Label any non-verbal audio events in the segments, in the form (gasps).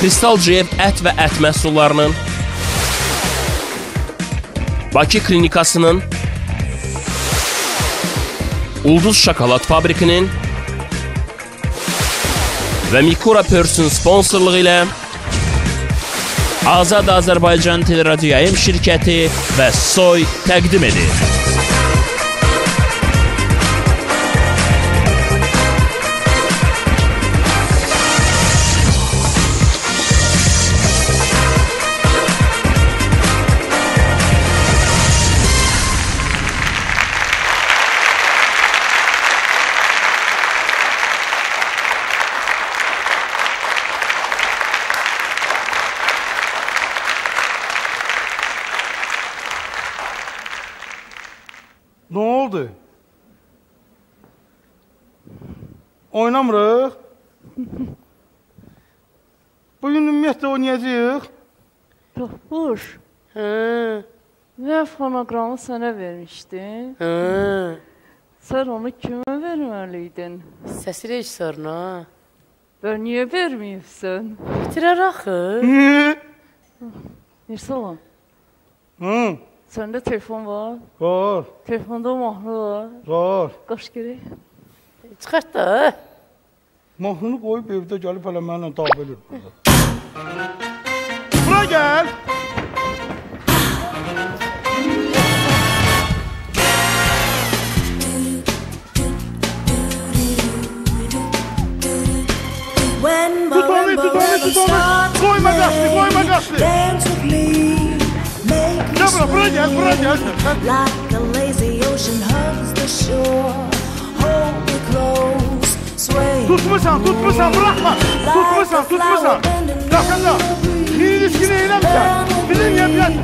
Kristalciyev ət və ət məhsullarının, Bakı Klinikasının, Ulduz Şokolad Fabrikinin və Mikura Pörsün sponsorluğu ilə Azad Azərbaycan Teleradyo Yayım şirkəti və Soy təqdim edir. Oynamırıq. Bugün ümumiyyətlə oynayacağıq. Topuş, Hə, mən fonoqramı sənə vermişdim. hə. Sən onu kimə verməliydin? Səsi rejissoruna. Və niyə verməyibsən? Bitirər axı. Mirsalam, (laughs) Hı, səndə telefon var? var, Telefonda mahnı var. var. Qaş gerək. Çıxart da. Mahnını qoyub evdə gəlib hələ mənlə dava edir burada. Bura gəl. When Tut onu, tut onu, tut onu. Koyma gazlı, koyma gazlı. Dance with me, make me Gel bura, bura gel, bura gel. Sen like a lazy ocean hugs the shore. Hold me close, Tutmuşsan, tutmuşsan bırakma. Tutmuşsan, tutmuşsan. Yakında bir ilişkini eylemsen. Bizim yapıyorsun.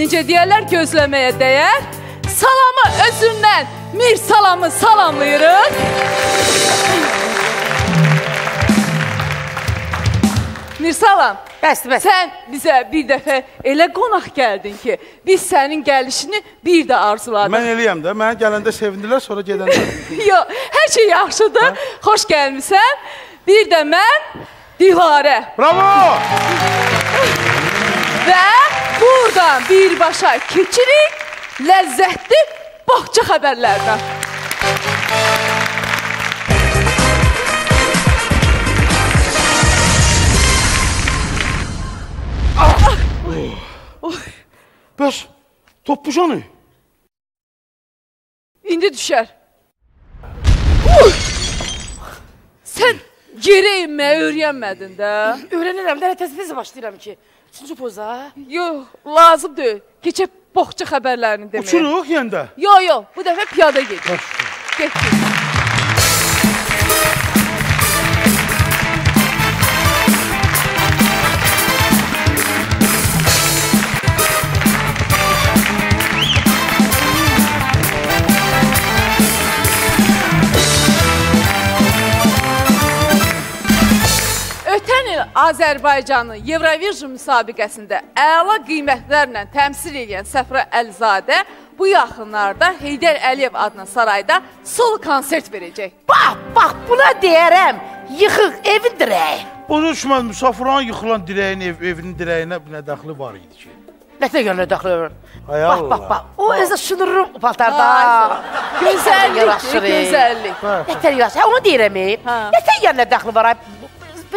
Necə deyərlər, gözləməyə dəyər. Salamı özündən Mir salamı salamlayırıq. Mir salam. Bəsdir, bəsdir. Sən bizə bir dəfə elə qonaq gəldin ki, biz sənin gəlişini bir də arzuladıq. Mən eləyəm də. Mənə gələndə sevindilər, sonra gedəndə. (laughs) Yox, hər şey yaxşıdır. Xoş gəlmisən. Bir də mən Dilarə Bravo! Buradan birbaşa keçirik ləzzətli bağça xəbərlərinə. Bəs toppucanı? İndi düşər. Uy! Sən yerə inməyi öyrənmədin də. Öyrənirəm də tez-tez başlayıram ki. Üçüncü poza. Yox, lazım deyil. Keçək boğça xəbərlərini deməyə. Uçuruq yəndə. Yox, yox, bu dəfə piyada gedir. Getdik. Azərbaycanı Eurovision müsabiqəsində əla qiymətlərlə təmsil edən Səfra Əlizadə bu yaxınlarda Heydər Əliyev adına sarayda sol konsert verəcək. Bax, bax buna deyərəm. Yıxıq evin dirəyi. Başa düşmədim, müsafirin yıxılan dirəyin ev, evinin dirəyinə nə dəxli var idi ki? Nətə görə daxılır? Ay Bax, Allah. bax, bax. O özə şınırım paltarda. Ay, Gözəllik, gözəllik. Yaş? Hə, onu deyirəm. ey. Hə. Nətər yanına daxlı var?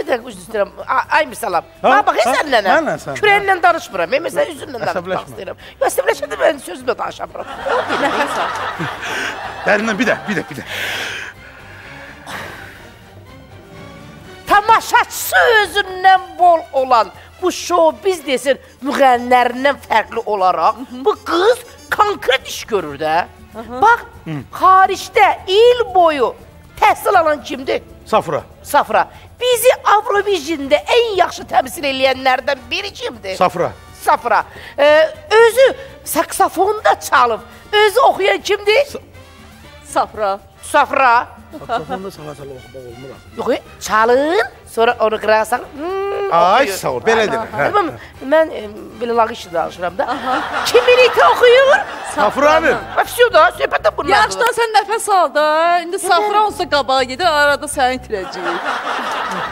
Bir dəqiqə üzr istəyirəm. Ay, misalam. Ha, bax, Hə? sənlə. Mənlə sən, Kürənlə danışmıram. Mən məsələn üzünlə danışmaq istəyirəm. Yox, əsəbləşəndə mən sözümlə danışamıram. Dərindən bir də, bir də, bir də. Tamaşaçısı özündən bol olan bu show biznesin müğənnilərindən fərqli olaraq bu qız konkret iş görür də. Bax, xaricdə il boyu təhsil alan kimdir? Safra. Safra. Bizi Avrovision'da en yaxşı təmsil edənlərdən biri kimdir? Safra. Safra. Ee, özü saksafonda çalıb, özü oxuyan kimdir? Safra. Safra. Saksafonda sağa-sağa oxumaq olmur axı. Yox, çalın, sonra onu qırarsan hmm, Ay sağ ol, belədir. Hə. Mən e, belə lağış danışıram da. Kim birlikdə oxuyur? Safranı. Vəfsiyo da, söhbət də bundan. Yaxşıdan sən nəfəs al da. İndi safran olsa qabağa gedir, arada səni itirəcəyik.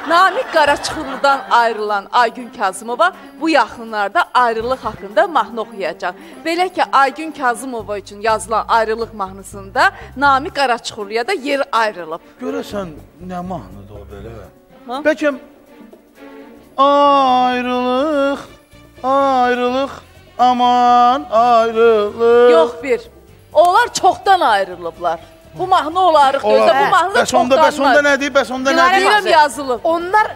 Namik Qaraçıxurludan ayrılan Aygün Kazımova bu yaxınlarda ayrılıq haqqında mahnı oxuyacaq. Belə ki, Aygün Kazımova üçün yazılan ayrılıq mahnısında Namik Qaraçıxurluya da yer ayrılıb. Görəsən nə mahnıdır o belə? Ha? Bəlkə ayrılıq, ayrılıq, aman ayrılıq. Yox bir. Onlar çoxdan ayrılıblar. Bu mahnı olarıq Olar. gözlə. Bu mahnı da Bəs onda, bəs onda çoxdan. nədir? Bəs onda nədir? Deyirəm yazılıb. Onlar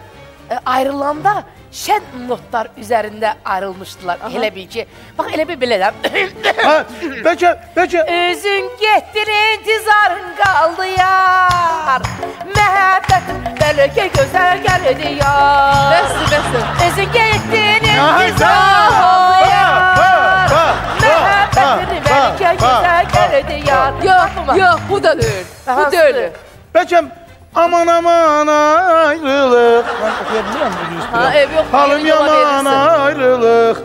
e, ayrılanda şən notlar üzərində ayrılmışdılar. Elə bil ki, bax elə bir belə də. Hə, bəlkə, bəlkə Özün getdin intizarın qaldı yar. Məhəbbətin bəlkə gözəl gəldi yar. Bəsdir, bəsdir. Özün getdin Ay, intizarın qaldı yar. ha, ha, Məhəbbətin ha, bəlkə ha, gözəl ha, gəldi yar. Yox, yox, bu da deyil. Bu Hansıdır? deyil. bəlkə aman aman ayrılıq. Mən oxuya bilmirəm bu düz Ha, ev yox, Halım yaman ayrılıq.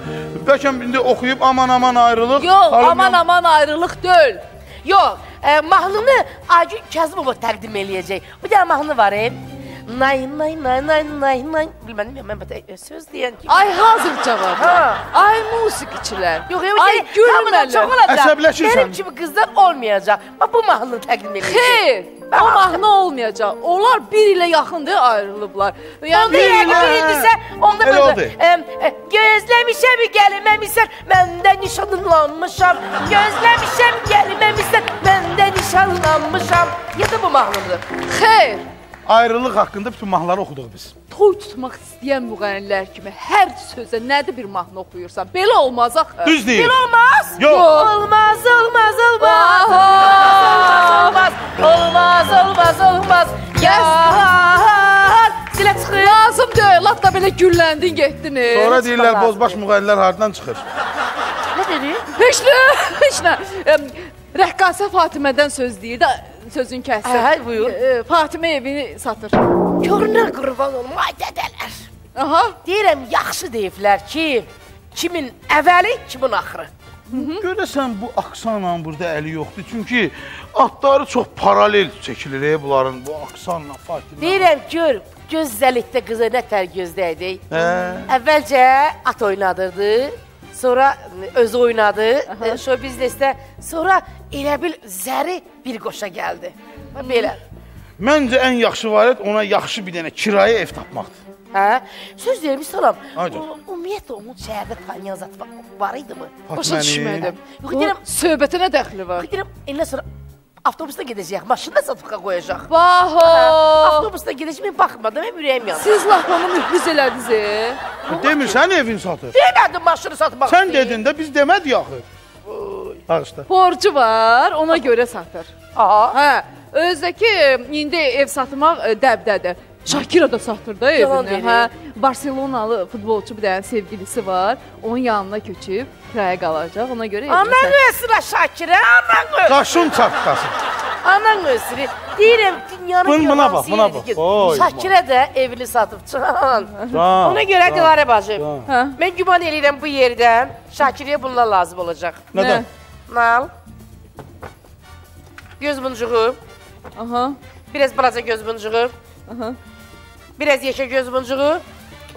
Bəlkə indi oxuyub aman aman ayrılıq. Yox, aman aman ayrılıq deyil. Yox, e, mahnını Aygün Kazımova təqdim eləyəcək. Bu da mahnı var, e. Nay nay nay nay nay nay. Bilmədim ya, mən bətə söz deyən ki. Ay hazır cavab. Ha. Ay musiqiçilər. Yox, Ay gülməli. Çox olacaq. Əsəbləşirsən. Mənim kimi qızlar olmayacaq. Bax bu mahnını təqdim eləyəcək. Xeyr, o mahnı olmayacaq. Onlar bir ilə yaxındır ayrılıblar. Onda Yəni yəqin onda Elə belə. oldu. em, e, Gözləmişəm gəlməmisən, məndə nişanlanmışam. Gözləmişəm gəlməmisən, məndə nişanlanmışam. Ya da bu mahnıdır. xeyr. Ayrılıq haqqında bütün mahnıları oxuduq biz. Toy tutmaq istəyən müğənnilər kimi hər sözə nədir bir mahnı oxuyursan? Belə olmaz axı. Düz deyir. Bir olmaz. Yox. Olmaz, olmaz, olmaz. Olmaz, olmaz, olmaz, olmaz. Yar, silə çıxır. Lazım deyil, lap da belə gülləndin getdin. Sonra deyirlər bozbaş müğənnilər hardan çıxır? Nə dedi? Heç nə, heç nə. Rəqqasə Fatimədən söz deyir də sözün kəssin. Hə, buyur. E, Fatimə evini satır. Görünər qurban olum, ay dədələr. Aha, Deyirəm, yaxşı deyiblər ki, kimin əvvəli, kimin axırı. Görəsən bu aksanla burada əli yoxdur. Çünki atları çox paralel çəkilir ey bunların bu aksanla Fatimə. Deyirəm, gör, gözəllikdə qıza nə tər gözdəydi. Hə. Əvvəlcə at oynadırdı, sonra özü oynadı, e, show biznesdə, sonra elə bil zəri bir qoşa gəldi. Və Belə. Məncə ən yaxşı variant ona yaxşı bir dənə kirayə ev tapmaqdır. Hə? Söz deyirəm, salam. Haydi. Ümumiyyətlə onun şəhərdə tanıyan zat var, var idi mi? başa Fatməni. düşmədim. Yox, Bu deyirəm, söhbətə nə dəxli var? deyirəm, elə sonra avtobusda gedəcəyik, maşında satışa qoyacaq. Baho! Avtobusda gedəcək, mən baxmadım, həm ürəyim yandı. Siz laf onu müfliz elədiniz. e? Demirsən evin satır. Demədim maşını satmaq. Sən dedin də biz demədik axı. Bağışla. Borcu var, ona görə satır. Aha. Hə, özdəki indi ev satmaq e, dəbdədir. Şakira da satır da evini. Hə, Barselonalı futbolçu bir dənə sevgilisi var. Onun yanına köçüb kirayə qalacaq. Ona görə evini Anan ölsün Şakirə, anan ölsün. Qaşın çartdasın. Anan ölsün. Deyirəm, dünyanın Bun- buna bax, buna bax. Şakirə də evini satıb. Can. Ona görə Dilarə bacı, Hə. mən güman eləyirəm bu yerdən Şakirəyə bunlar lazım olacaq. Nədən? Nal. Göz buncuğu, Aha. biraz balaca göz buncuğu, Aha. Biraz yeşil göz buncuğu.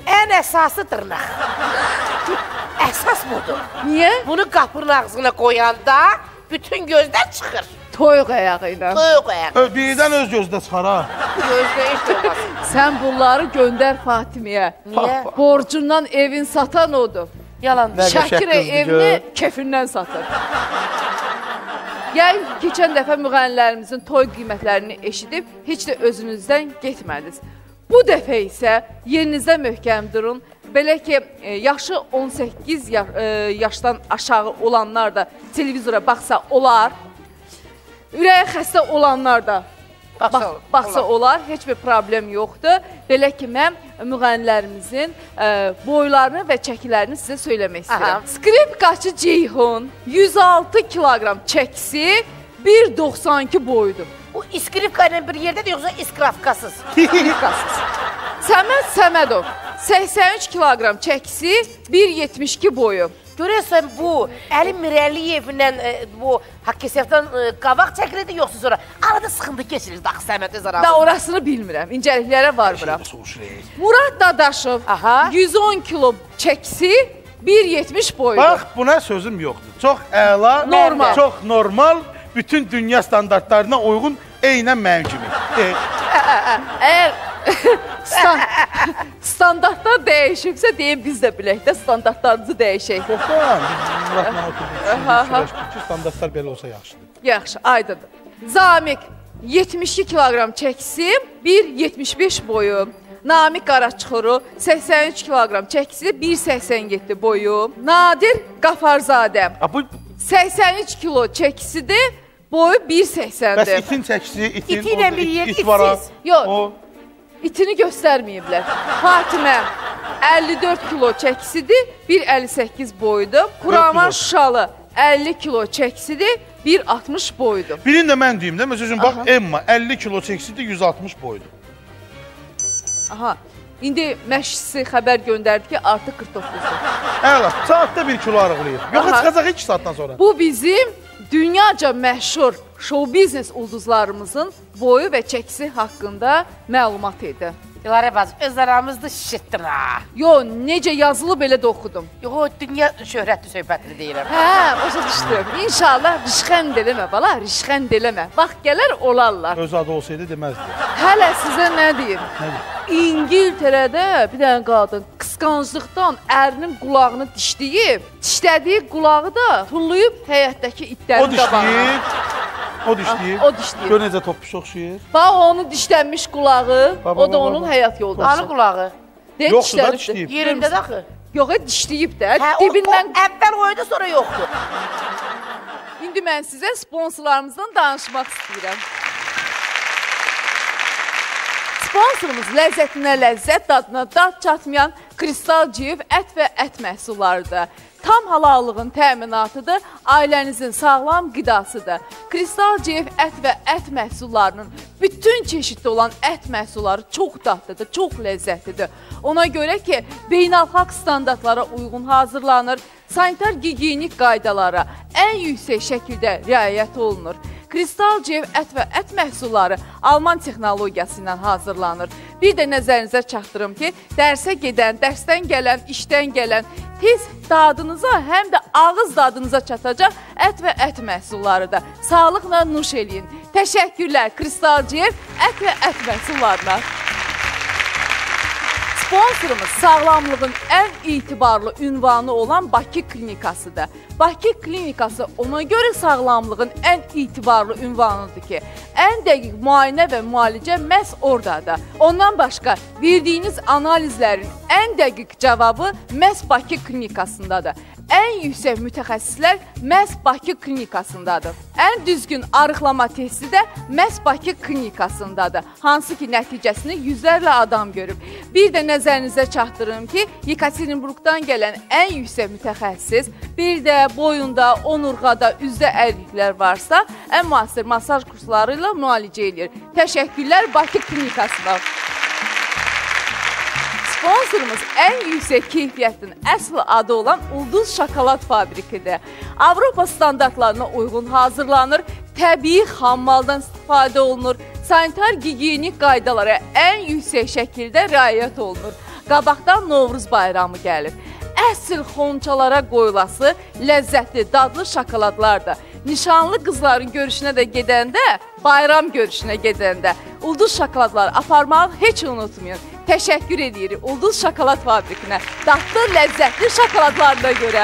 Ən əsası dırnaq. Əsas budur. Niyə? Bunu qapının ağzına qoyanda bütün gözdən çıxır. Toyuq ayağı ilə. Toyuq ayağı. Ö, Birdən öz gözdə çıxar ha. Gözdə heç də olmaz. Sən bunları göndər Fatimiyə. Niyə? Borcundan evin satan odur. Yalan. Şəkirə evini kefindən satır. Yəni keçən dəfə müğənnilərimizin toy qiymətlərini eşidib heç də özünüzdən getmədiniz. Bu dəfə isə yerinizdə möhkəm durun. Belə ki, e, yaşı 18 ya e, yaşdan aşağı olanlar da televizora baxsa olar. Ürəyi xəstə olanlar da Baxsa bax, olar. baxsa olar, heç bir problem yoxdur. Belə ki, mən müğənnilərimizin ə, boylarını və çəkilərini sizə söyləmək istəyirəm. Skripkaçı Ceyhun 106 kiloqram çəkisi 1.92 boyudur. Bu iskripka ilə bir yerdədir yoxsa iskrafkasız? (laughs) Skripkasız. Səməd Səmədov 83 kiloqram çəkisi 1.72 boyu. Görəsən bu Əli Mirəliyevlə e, bu Hakkesevdən e, qavaq çəkilirdi yoxsa sonra arada sıxıntı keçirirdi axı Səməd öz Da orasını bilmirəm. İncəliklərə varmıram. Murad Dadaşov Aha. 110 kilo çəkisi 1.70 boyudur. Bax, buna sözüm yoxdur. Çox əla, Normal. çox normal, bütün dünya standartlarına uyğun eynən mənim kimi. E, Əgər (laughs) stand standartlar dəyişibsə, deyin biz də bilək də standartlarımızı dəyişək. Çoxdan biz Muratla oturduq, ki, standartlar belə olsa yaxşıdır. Yaxşı, aydındır. Zamiq 72 kiloqram çəkisi, 1.75 boyu. Namiq Qaraçuxuru 83 kiloqram çəkisi, 1.87 boyu. Nadir Qafarzadə A, bu 83 kilo çəkisidir, boyu bəs 1.80-dir. itin çəkisi, itin İti ilə bir yer, it, it var itsiz. Yox. O İtini göstərməyiblər. Fatimə 54 kilo çəkisidir, 1.58 boyudur. Kuraman. Şuşalı 50 kilo çəkisidir, 1.60 boyudur. birini də mən deyim də, məsəl üçün bax Emma 50 kilo çəkisidir, 160 boydur. Aha. İndi məşqçisi xəbər göndərdi ki, artıq 49-dur. Əla, saatda 1 kilo arıqlayır. Yox, Aha. çıxacaq 2 saatdan sonra. Bu bizim dünyaca məşhur show biznes ulduzlarımızın boyu və çəkisi haqqında məlumat idi. Dilarə bacı öz aramızda şişitdir ha. Yo, necə yazılıb elə də oxudum. Yox, o dünya şöhrətli söhbətini deyirəm. Hə, başa düşdüm. İnşallah rişxənd eləmə bala, rişxənd eləmə. Bax gələr olarlar. Öz adı olsaydı deməzdi. Hələ sizə nə deyim? Nədir? İngiltərədə bir dənə qadın qısqanclıqdan ərinin qulağını dişləyib, dişlədiyi qulağı da tullayıb həyətdəki O itlərin qabağına. dişləyir. O dişləyir. O dişləyir. Gör necə topuş oxşayır. Bax onun dişlənmiş qulağı, Baba, o da onun baba. həyat yoldaşı. Anı qulağı. Deyir, Yoxdur da dişləyib. Yerində də axı. Yox, e, dişləyib də. Hə, o, o Dibindən əvvəl oydu sonra yoxdur. indi mən sizə sponsorlarımızdan danışmaq istəyirəm. Sponsorumuz ləzzətinə ləzzət, dadına dad çatmayan Kristal Civ ət və ət məhsullarıdır. tam halallığın təminatıdır, ailənizin sağlam qidasıdır. Kristal Cef ət və ət məhsullarının bütün çeşidli olan ət məhsulları çox dadlıdır, çox ləzzətlidir. Ona görə ki, beynəlxalq standartlara uyğun hazırlanır, sanitar gigiyenik qaydalara ən yüksək şəkildə riayət olunur. Kristal Cev ət və ət məhsulları Alman texnologiyası ilə hazırlanır. Bir də nəzərinizə çatdırım ki, dərsə gedən, dərsdən gələn, işdən gələn tez dadınıza, həm də ağız dadınıza çatacaq ət və ət məhsulları da sağlıqla nuş eləyin. Təşəkkürlər Kristal Cev ət və ət məhsullarına. Sponsorumuz sağlamlığın ən etibarlı ünvanı olan Bakı Klinikasıdır. Bakı Klinikası ona görə sağlamlığın ən etibarlı ünvanıdır ki, ən dəqiq müayinə və müalicə məhz oradadır. Ondan başqa verdiyiniz analizlərin ən dəqiq cavabı məhz Bakı Klinikasındadır. Ən yüksək mütəxəssislər məhz Bakı Klinikasındadır. Ən düzgün arıqlama testi də məhz Bakı Klinikasındadır. Hansı ki, nəticəsini yüzlərlə adam görüb. Bir də nəzərinizə çatdırım ki, Yekaterinburqdan gələn ən yüksək mütəxəssis, bir də boyunda, onurğada, üzdə əyriliklər varsa, ən müasir masaj kursları ilə müalicə edir. Təşəkkürlər Bakı Klinikasına. Sponsorumuz ən yüksək keyfiyyətin əsl adı olan Ulduz Şokolad Fabrikidir. Avropa standartlarına uyğun hazırlanır, təbii xammaldan istifadə olunur, sanitar gigiyenik qaydalara ən yüksək şəkildə riayət olunur. Qabaqdan Novruz bayramı gəlir. Əsl xonçalara qoyulası ləzzətli, dadlı şokoladlardır. Nişanlı qızların görüşünə də gedəndə, bayram görüşünə gedəndə ulduz şokoladları aparmağı heç unutmayın. Təşəkkür edirik Ulduz Şokolad Fabrikinə. Dadlı, ləzzətli şokoladlarına görə.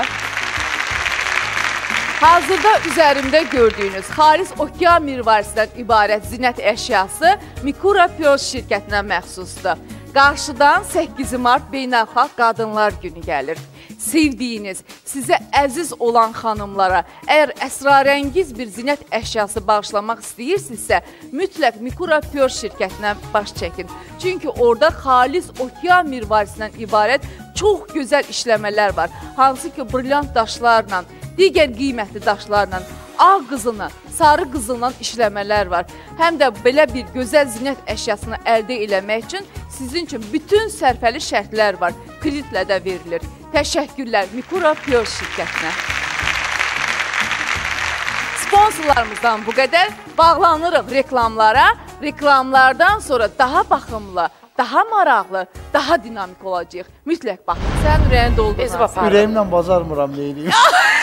Hazırda üzərimdə gördüyünüz xalis okean mirvarisindən ibarət zinət əşyası Mikura Pure şirkətinə məxsusdur. Qarşıdan 8 mart Beynəlxalq Qadınlar Günü gəlir. Sevdiyiniz, sizə əziz olan xanımlara əgər əsrarəngiz bir zinət əşyası bağışlamaq istəyirsinizsə, mütləq Mikura Pure şirkətinə baş çəkin. Çünki orada xalis okean mirvarisindən ibarət çox gözəl işləmələr var. Hansı ki, brilyant daşlarla, digər qiymətli daşlarla, ağ qızılı, sarı qızılla işləmələr var. Həm də belə bir gözəl zinət əşyasını əldə eləmək üçün sizin üçün bütün sərfəli şərtlər var. Kreditlə də verilir. Təşəkkürlər Mikura Pure şirkətinə. Sponsorlarımızdan bu qədər. Bağlanırıq reklamlara. Reklamlardan sonra daha baxımlı, daha maraqlı, daha dinamik olacağıq. Mütləq baxın. Sən ürəyin doldu. Biz baparıq. Ürəyimlə bazarmıram neyliyim.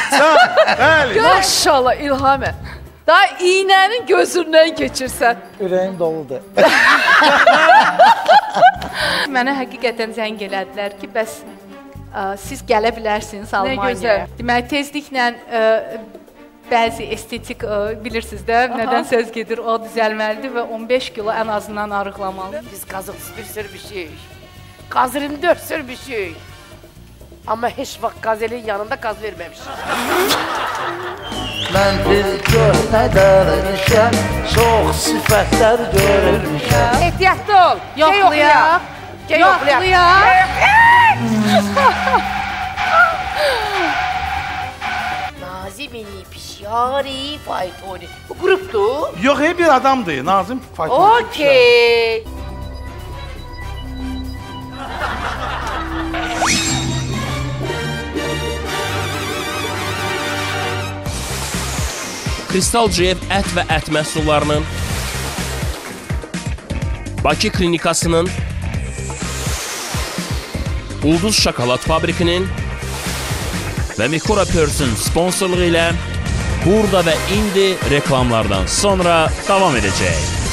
(laughs) Bəli. Maşallah İlhamə. Daha iynənin gözündən keçirsən. Ürəyim doludur. (laughs) Mənə həqiqətən zəng elədilər ki, bəs ə, siz gələ bilərsiniz Almaniyaya. gözəl. Deməli tezliklə ə, bəzi estetik ə, bilirsiniz də, nədən söz gedir, o düzəlməlidir və 15 kilo ən azından arıqlamalı. Biz qazıq bir sürmüşük. Qaz 24 sürmüşük. Amma heç vaxt qazelin yanında qaz verməmişik. Mən bir görmədərmişəm, çox sifətlər görürmüşəm. Ehtiyatlı ol. Yoxlayaq. Yoxlayaq. Yoxlayaq. Nazimini pişari faytoni. Bu qrupdur. Yox, hey, bir adamdır, Nazim Fayton. Okey. Kristal Cev ət və ət məhsullarının Bakı Klinikasının Ulduz Şokolad Fabrikinin və Mikura Pörsün sponsorluğu ilə burada və indi reklamlardan sonra davam edəcək.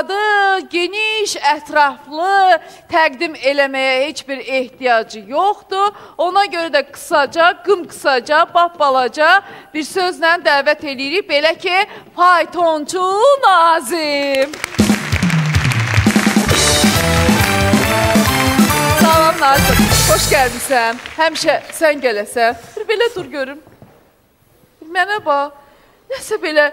Uzadı, geniş, ətraflı təqdim eləməyə heç bir ehtiyacı yoxdur. Ona görə də qısaca, qım qısaca, balaca bir sözlə dəvət eləyirik. Belə ki, faytonçu Nazim. Salam Nazim, xoş gəlmisən. Həmişə sən gələsən. Bir belə dur görüm. Mənə bax. Nəsə belə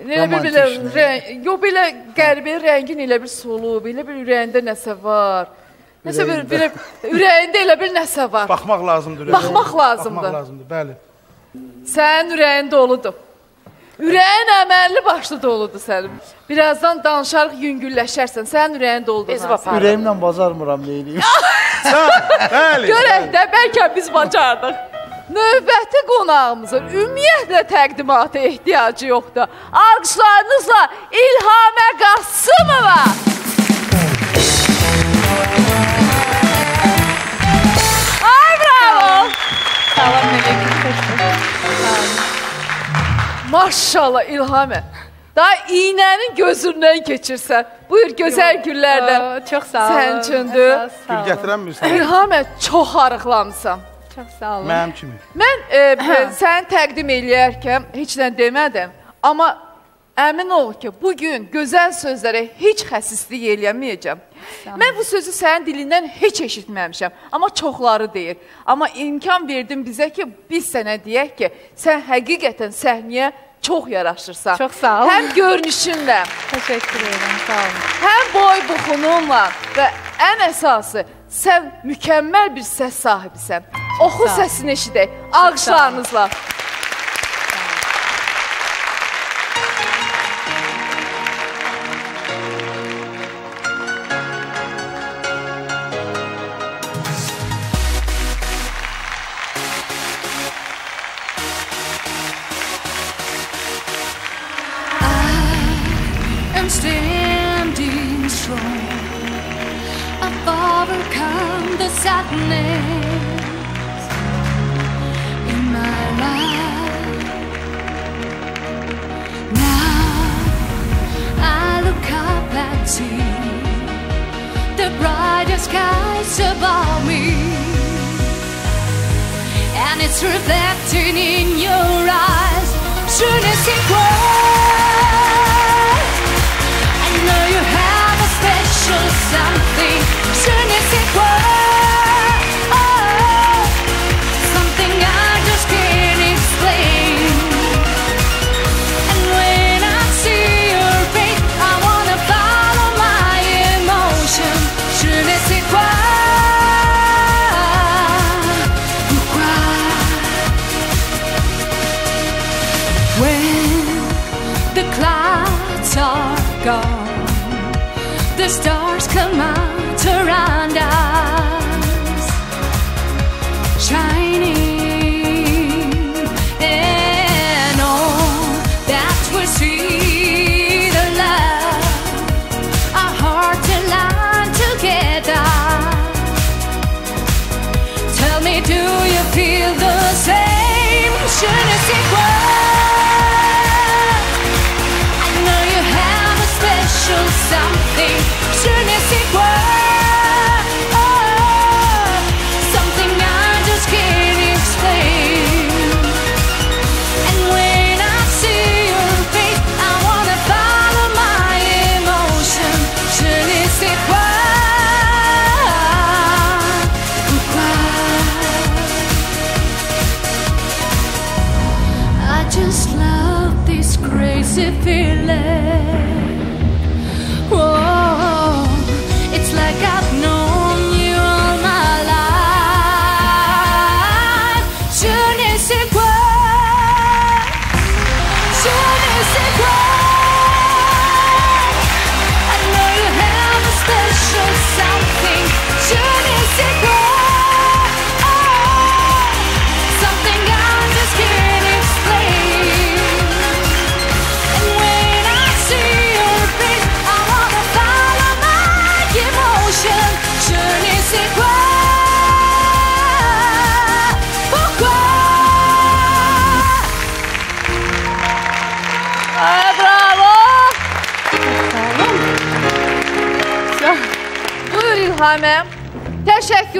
Elə bir belə rəng, yo belə qəribə rəngin elə bir solub, elə bir ürəyində nəsə var. Nəsə bir belə ürəyində elə bir nəsə var. Baxmaq lazımdır. Baxmaq lazımdır. Baxmaq lazımdır, bəli. Sənin ürəyin doludur. Ürəyin əməlli başlı doludur sənin. Birazdan danışarıq, yüngülləşərsən. Sənin ürəyin doludur. Bezib Nazim. aparır. Ürəyimlə bazarmıram, neyləyim? (laughs) Bəli. Görək də bəlkə biz bacardıq. Növbəti qonağımızın ümumiyyətlə təqdimata ehtiyacı yoxdur. Alqışlarınızla İlhamə Qasımova. Ay bravo. Salam. Maşallah İlhamə. Daha iynənin gözündən keçirsən. Buyur gözəl güllərdən. Aa, Çox sağ olun. Sən üçündür. Gül gətirənmirsən. İlhamə çox arıqlamısan. Çox sağ olun. Mənim kimi. Mən e, e, səni təqdim eləyərkən heç nə demədim, amma əmin ol ki, bu gün gözəl sözlərə heç xəsislik eləməyəcəm. Mən bu sözü sənin dilindən heç eşitməmişəm, amma çoxları deyir. Amma imkan verdin bizə ki, biz sənə deyək ki, sən həqiqətən səhnəyə çox yaraşırsan. Çox sağ ol. Həm görünüşünlə, Təşəkkür edirəm. Sağ olun. həm boy buxununla və ən əsası sən mükəmməl bir səs sahibisən. Oxu səsini eşidək. Alqışlarınızla. In my life. Now I look up and see the brightest skies above me, and it's reflecting in your eyes. Soon as it I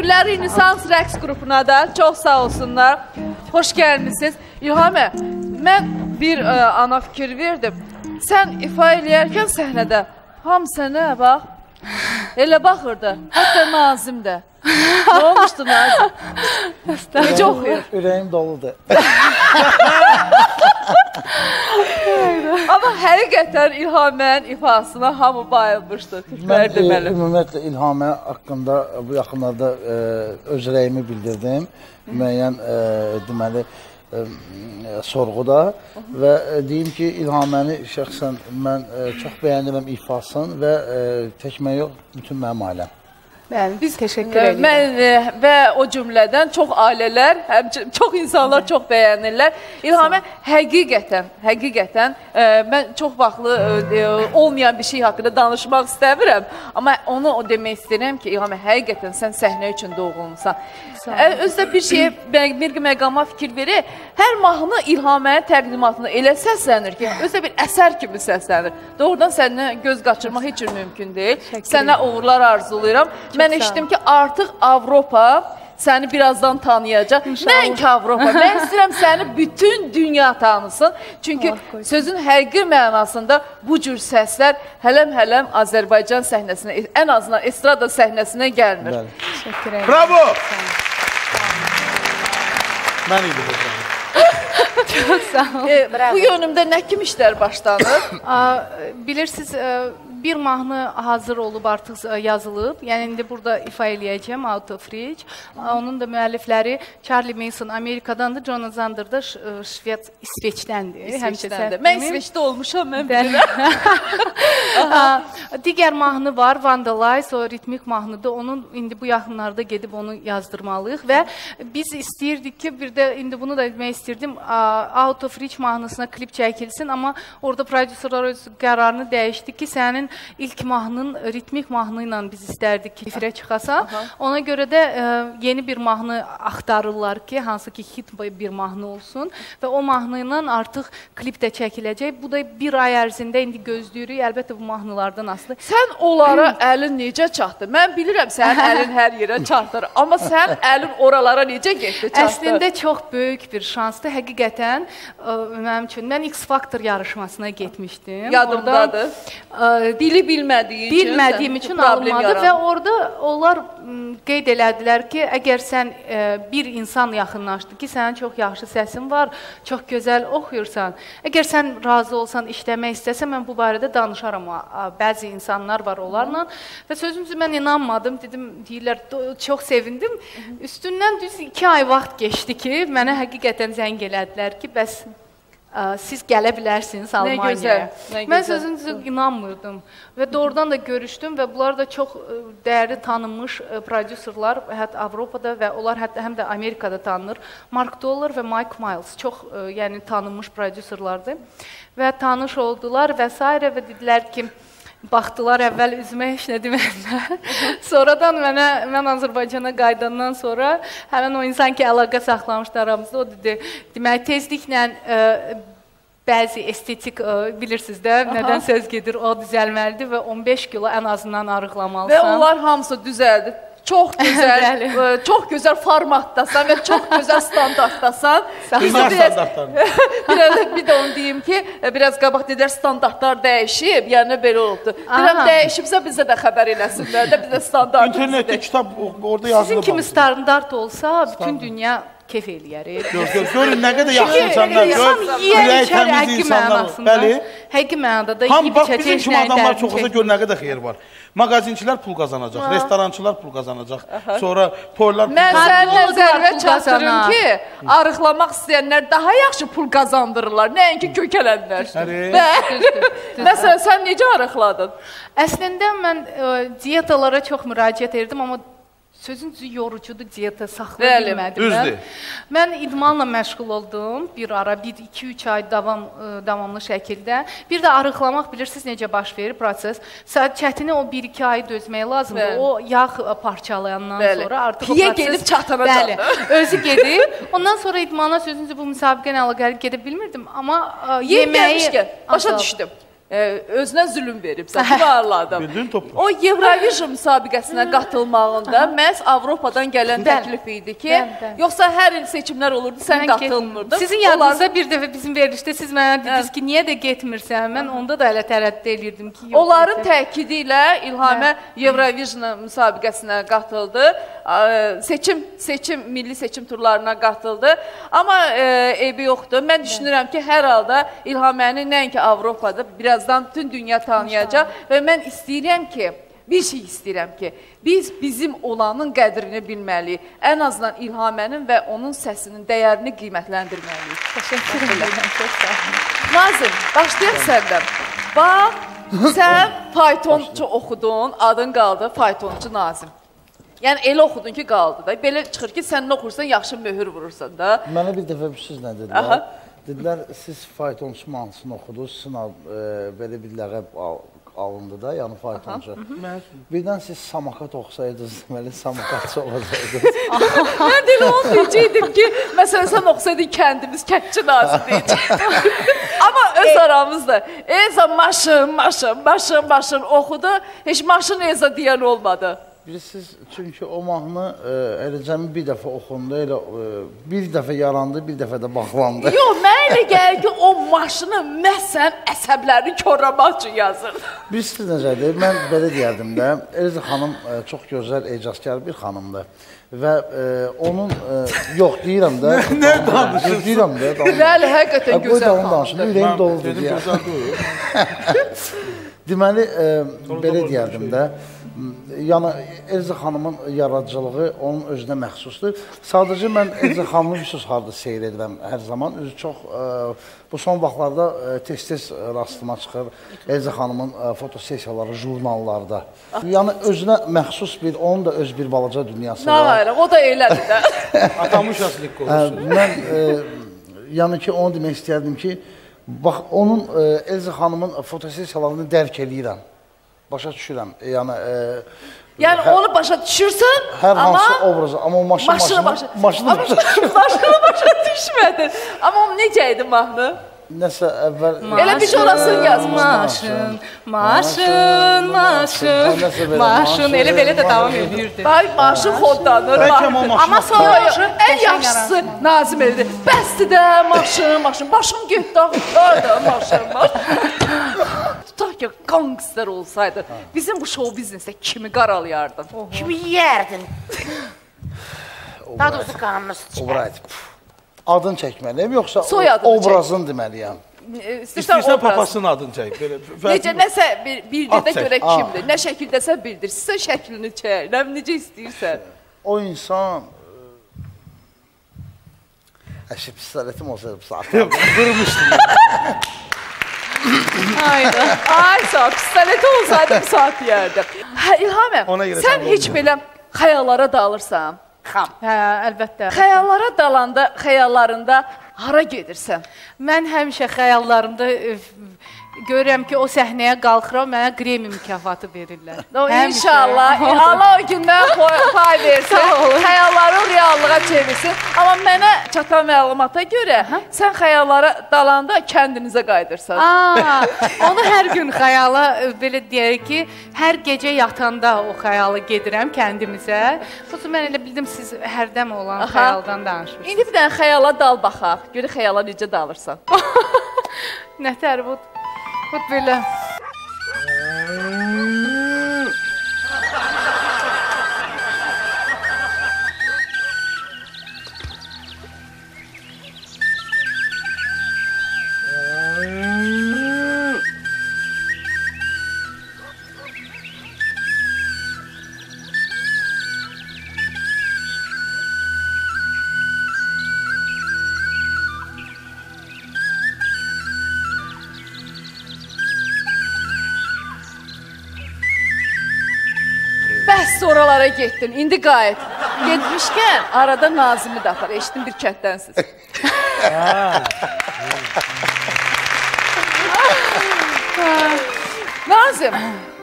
Təşəkkürlər Renesans rəqs qrupuna da. Çox sağ olsunlar. Xoş gəlmisiniz. İlhamə, mən bir ə, ana fikir verdim. Sən ifa eləyərkən səhnədə ham sənə bax. Elə baxırdı. Hətta Nazim də. Nə olmuşdu Nazim? Necə oxuyur? Ürəyim doludur. (laughs) Amma həqiqətən İlhamənin ifasına hamı bayılmışdı. Türklər e, deməli. ümumiyyətlə İlhamə haqqında bu yaxınlarda e, öz rəyimi bildirdim. Müəyyən e, deməli e, sorğuda və deyim ki, İlhaməni şəxsən mən e, çox bəyənirəm ifasını və e, tək mən yox, bütün mənim ailəm. Bəli, biz təşəkkür edirik. Mən ə, və o cümlədən çox ailələr, həmçinin çox insanlar çox bəyənirlər. İlhamə həqiqətən, həqiqətən ə, mən çox vaxtlı ə, ə, olmayan bir şey haqqında danışmaq istəmirəm, amma onu o demək istəyirəm ki, İlhamə həqiqətən sən səhnə üçün doğulmusan. Ə, özdə bir şeyə bir məqama fikir verir. Hər mahnı İlhamənin təqdimatında elə səslənir ki, özdə bir əsər kimi səslənir. Doğrudan səndən göz qaçırmaq heç cür mümkün deyil. Sənə uğurlar arzulayıram. Mən eşitdim ki, artıq Avropa səni birazdan tanıyacaq. Nəinki Avropa, mən istəyirəm səni bütün dünya tanısın. Çünki sözün həqiqi mənasında bu cür səslər hələm-hələm Azərbaycan səhnəsinə, ən azından estrada səhnəsinə gəlmir. Bəli. Təşəkkür edirik. Bravo! Mən idim o zaman. (laughs) Sağ ol. E, bu yönümdə nə kimi işlər başlanır? Aa, Bilirsiniz, e, bir mahnı hazır olub, artıq e, yazılıb. Yəni indi burada ifa eləyəcəm Out of Reach. Onun da müəllifləri Charlie Mason Amerikadandır, John Zander da e, Şved İsveçdəndir. Həmişə Mən. İsveçdə olmuşam, mən bilirəm. (laughs) Digər mahnı var, Vandalize, o ritmik mahnıdır. Onun indi bu yaxınlarda gedib onu yazdırmalıyıq və biz istəyirdik ki, bir də indi bunu da etmək istirdim. Out of Reach mahnısına klip çəkilsin, amma orada prodüserlər öz qərarını dəyişdi ki, sənin ilk mahnın ritmik mahnı ilə biz istərdik ki, efirə çıxasan. Ona görə də ə, yeni bir mahnı axtarırlar ki, hansı ki hit bir mahnı olsun və o mahnı ilə artıq klip də çəkiləcək. Bu da bir ay ərzində indi gözləyirik. Əlbəttə bu mahnılardan asılı. Sən onlara əlin necə çatdı? Mən bilirəm sənin (laughs) əlin hər yerə çatır, amma sən əlin oralara necə getdi, çatdı? Əslində çox böyük bir şansdır həqiqətən ə, mənim üçün. Mən X Factor yarışmasına getmişdim. yadımdadır. Orada, ə, Dili bilmədiyin üçün bilmədiyim üçün alınmadı yarandı. və orada onlar qeyd elədilər ki, əgər sən ə, bir insan yaxınlaşdı ki, sənin çox yaxşı səsin var, çox gözəl oxuyursan, əgər sən razı olsan, işləmək istəsən, mən bu barədə danışaram. Bəzi insanlar var onlarla və sözünüzü mən inanmadım. Dedim, deyirlər, "Do- çox sevindim. Üstündən düz 2 ay vaxt keçdi ki, mənə həqiqətən zəng elədilər ki, bəs ə, siz gələ bilərsiniz Almaniyaya. gözəl, nə Mən gözəl. sözünüzü inanmırdım və doğrudan da görüşdüm və bunlar da çox ə, dəyərli tanınmış ə, prodüserlər, hətta Avropada və onlar hətta həm də Amerikada tanınır. Mark Dollar və Mike Miles çox ə, yəni tanınmış prodüserlərdir və tanış oldular və s. və dedilər ki, Baxdılar əvvəl üzümə heç nə demədilər. (laughs) Sonradan mənə mən Azərbaycana qayıdandan sonra həmin o insan ki, əlaqə saxlamışdı aramızda, o dedi, deməli tezliklə ə, bəzi estetik ə, bilirsiniz də, nədən söz gedir, o düzəlməlidir və 15 kilo ən azından arıqlamalısan. Və onlar hamısı düzəldi. Çox (laughs) gözəl, ə, çox gözəl formatdasan və çox gözəl standartdasan. Biz (laughs) Dünya də biraz- standartlarında. (laughs) bir, də- bir də onu deyim ki, e, biraz qabaq dedilər standartlar dəyişib, yəni belə oldu. Deyirəm dəyişibsə bizə də xəbər eləsinlər də, bizə standartımız. İnternetdə kitab orada Sizin yazılıb. kimi standart olsa, bütün dünya kef eləyər. Gör, gör, görün nə qədər yaxşı insanlar, gör. İçər təmiz insanlar. Bəli. Həqiqi mənada da yeyib içəcək bizim kimi adamlar çox olsa gör nə qədər xeyir var. Mağazinçilər pul qazanacaq, restorançılar pul qazanacaq. Sonra pollar pul Mən qazanacaq. Kardiologlar zərbə pul çatdırım ki, arıqlamaq istəyənlər daha yaxşı pul qazandırırlar, nəinki kökələnlər. Bəli. Məsələn, sən necə arıqladın? Əslində mən ə, diyetalara çox müraciət edirdim, amma sözün düzü yorucudur diyeta saxlaya Bəli, bilmədim. düzdür. Mən. mən idmanla məşğul oldum bir ara, 1-2-3 ay davam ə, davamlı şəkildə. Bir də arıqlamaq bilirsiniz necə baş verir proses. Sə- Çətini o 1-2 ay dözmək lazımdır. Bəli. O yağ ə, parçalayandan Bəli. sonra artıq o Piyə proses gedib çatana Bəli. Özü gedir. Ondan sonra idmana sözünüzü bu müsabiqə ilə əlaqəli gedə bilmirdim, amma ə, Yem yeməyi başa düşdüm. Özünə zülm anladım. Bildin topu. O Eurovision müsabiqəsinə qatılmağında məhz Avropadan gələn Bəli. təklif idi ki, Bəli, bəli. yoxsa hər il seçimlər olurdu, sən Mən qatılmırdın. Sizin yadınızda bir dəfə bizim verilişdə siz mənə dediniz ki, niyə də getmirsən? Mən onda da elə tərəddüd elirdim ki, yox. Onların təkidi ilə İlhamə Eurovision müsabiqəsinə qatıldı. Ə, Seçim seçim milli seçim turlarına qatıldı. Amma e, eybi yoxdur. Mən düşünürəm ki, hər halda İlhaməni nəinki Avropada, birazdan bütün dünya tanıyacaq və mən istəyirəm ki, bir şey istəyirəm ki, biz bizim olanın qədrini bilməliyik. Ən azından İlhamənin və onun səsinin dəyərini qiymətləndirməliyik. Təşəkkür edirəm. Çox sağ olun. Nazim, başlayaq səndən. Bax, sən (coughs) faytonçu oxudun, adın qaldı faytonçu Nazim. Yəni elə oxudun ki, qaldı da. Belə çıxır ki, sən nə oxursan, yaxşı möhür vurursan da. Mənə bir dəfə bir söz nə dedilər? Dedilər, siz faytonçu mahnısını oxudunuz, sınav e, belə bir ləqəb al, alındı da, yəni faytonçu. Birdən siz samakat oxusaydınız, (laughs) deməli samakat olacaqdınız. (laughs) Mən elə onu deyəcəkdim ki, məsələn sən oxusaydın kəndimiz Kətçi Nazim deyəcəkdim. Amma öz aramızda. Eza maşın, maşın, maşın, maşın oxudu. Heç maşın Eza deyən olmadı. Bilirsiniz, çünki o mahnı e, elə cəmi bir dəfə oxundu, elə e, bir dəfə yarandı, bir dəfə də baxlandı. Yox, mənə elə gəlir ki, o maşını məhsən əsəblərini korlamaq üçün yazır. Bilirsiniz necədir? Mən belə deyərdim də, Elza xanım e, çox gözəl, ecazkar bir xanımdır. Və e, onun e, yox deyirəm də. Nə danışırsın? Deyirəm də. Bəli, həqiqətən bu gözəl xanımdır. Ürəyim doludur Dedim deyə. gözəl deyil. (laughs) Deməli, e, belə deyərdim də. m, Yəni Elza xanımın yaradıcılığı onun özünə məxsusdur. Sadəcə mən Elza xanımı bir söz harda seyr edirəm hər zaman. Özü çox e, bu son vaxtlarda e, tez-tez rastıma çıxır Elza xanımın e, fotosessiyaları jurnallarda. Yəni özünə məxsus bir, onun da öz bir balaca dünyası Nə var. var? O da elədir də. (laughs) Atamış aslik Hə, qorusu. mən e, yəni ki onu demək istərdim ki, bax onun Elza xanımın fotosessiyalarını dərk eləyirəm. Başa düşürəm. Yəni e, Yəni Hə- onu başa düşürsən, hər amma hansı obrazı, amma o maşın maşını başa maşını Amma maşını başa düşmədin. Amma o necə idi mahnı? nəsə əvvəl Elə bir şey orasını yazmışlar. Maşın, maşın, maşın, maşın, elə belə də davam maşın. edirdi. Ay maşın maşın Amma sonra ən yaxşısı Nazim elədi. Bəsdir də maşın, maşın. Başım getdi axtardı maşın, maşın. Tutaq ki, gangster olsaydı, bizim bu show biznesə kimi qaralayardın? Kimi yeyərdin? (sighs) Daha doğrusu qanını sıçar. Alright. Adını çəkməliyəm yoxsa Soyadını çək. obrazını deməliyəm. E, İstəyirsən papasının adını çək. Belə. (laughs) Necə nəsə bir bildirdə At çək. görə Aa. kimdir? Nə şəkildəsə bildir. Sən şəklini çək. Nə necə istəyirsən. O insan e, Əşi pistoletim olsaydı bu saatda. (laughs) (laughs) Hayda. Ay sağ ol, pistoleti olsaydı bu saat yeyərdim. Hə İlhamə, Ona görə sən heç belə xəyallara dalırsan. Xam. Hə, əlbəttə. Xəyallara dalanda, xəyallarında hara gedirsən? Mən həmişə xəyallarımda e, görürəm ki, o səhnəyə qalxıram, mənə Qremi mükafatı verirlər. (laughs) (laughs) O inşallah e, Allah o gündən pay- versin. Xəyalların reallığa çevirsin. Amma mənə çatan məlumata görə sən xəyallara dalanda kəndinizə qayıdırsan. Aa, onu hər gün xəyala e, belə deyək ki, hər gecə yatanda o xəyalı gedirəm kəndimizə. Xüsusən mən elə bildim siz hərdəm olan Aha. xəyaldan danışırsınız. İndi bir dənə xəyala dal baxaq. Görə xəyala necə dalırsan. (laughs) Nətər bu? Bu belə. Getdin. İndi qayıt. Getmişkən arada Nazimi də apar. Eşitdim bir kənddənsiz. Nazim,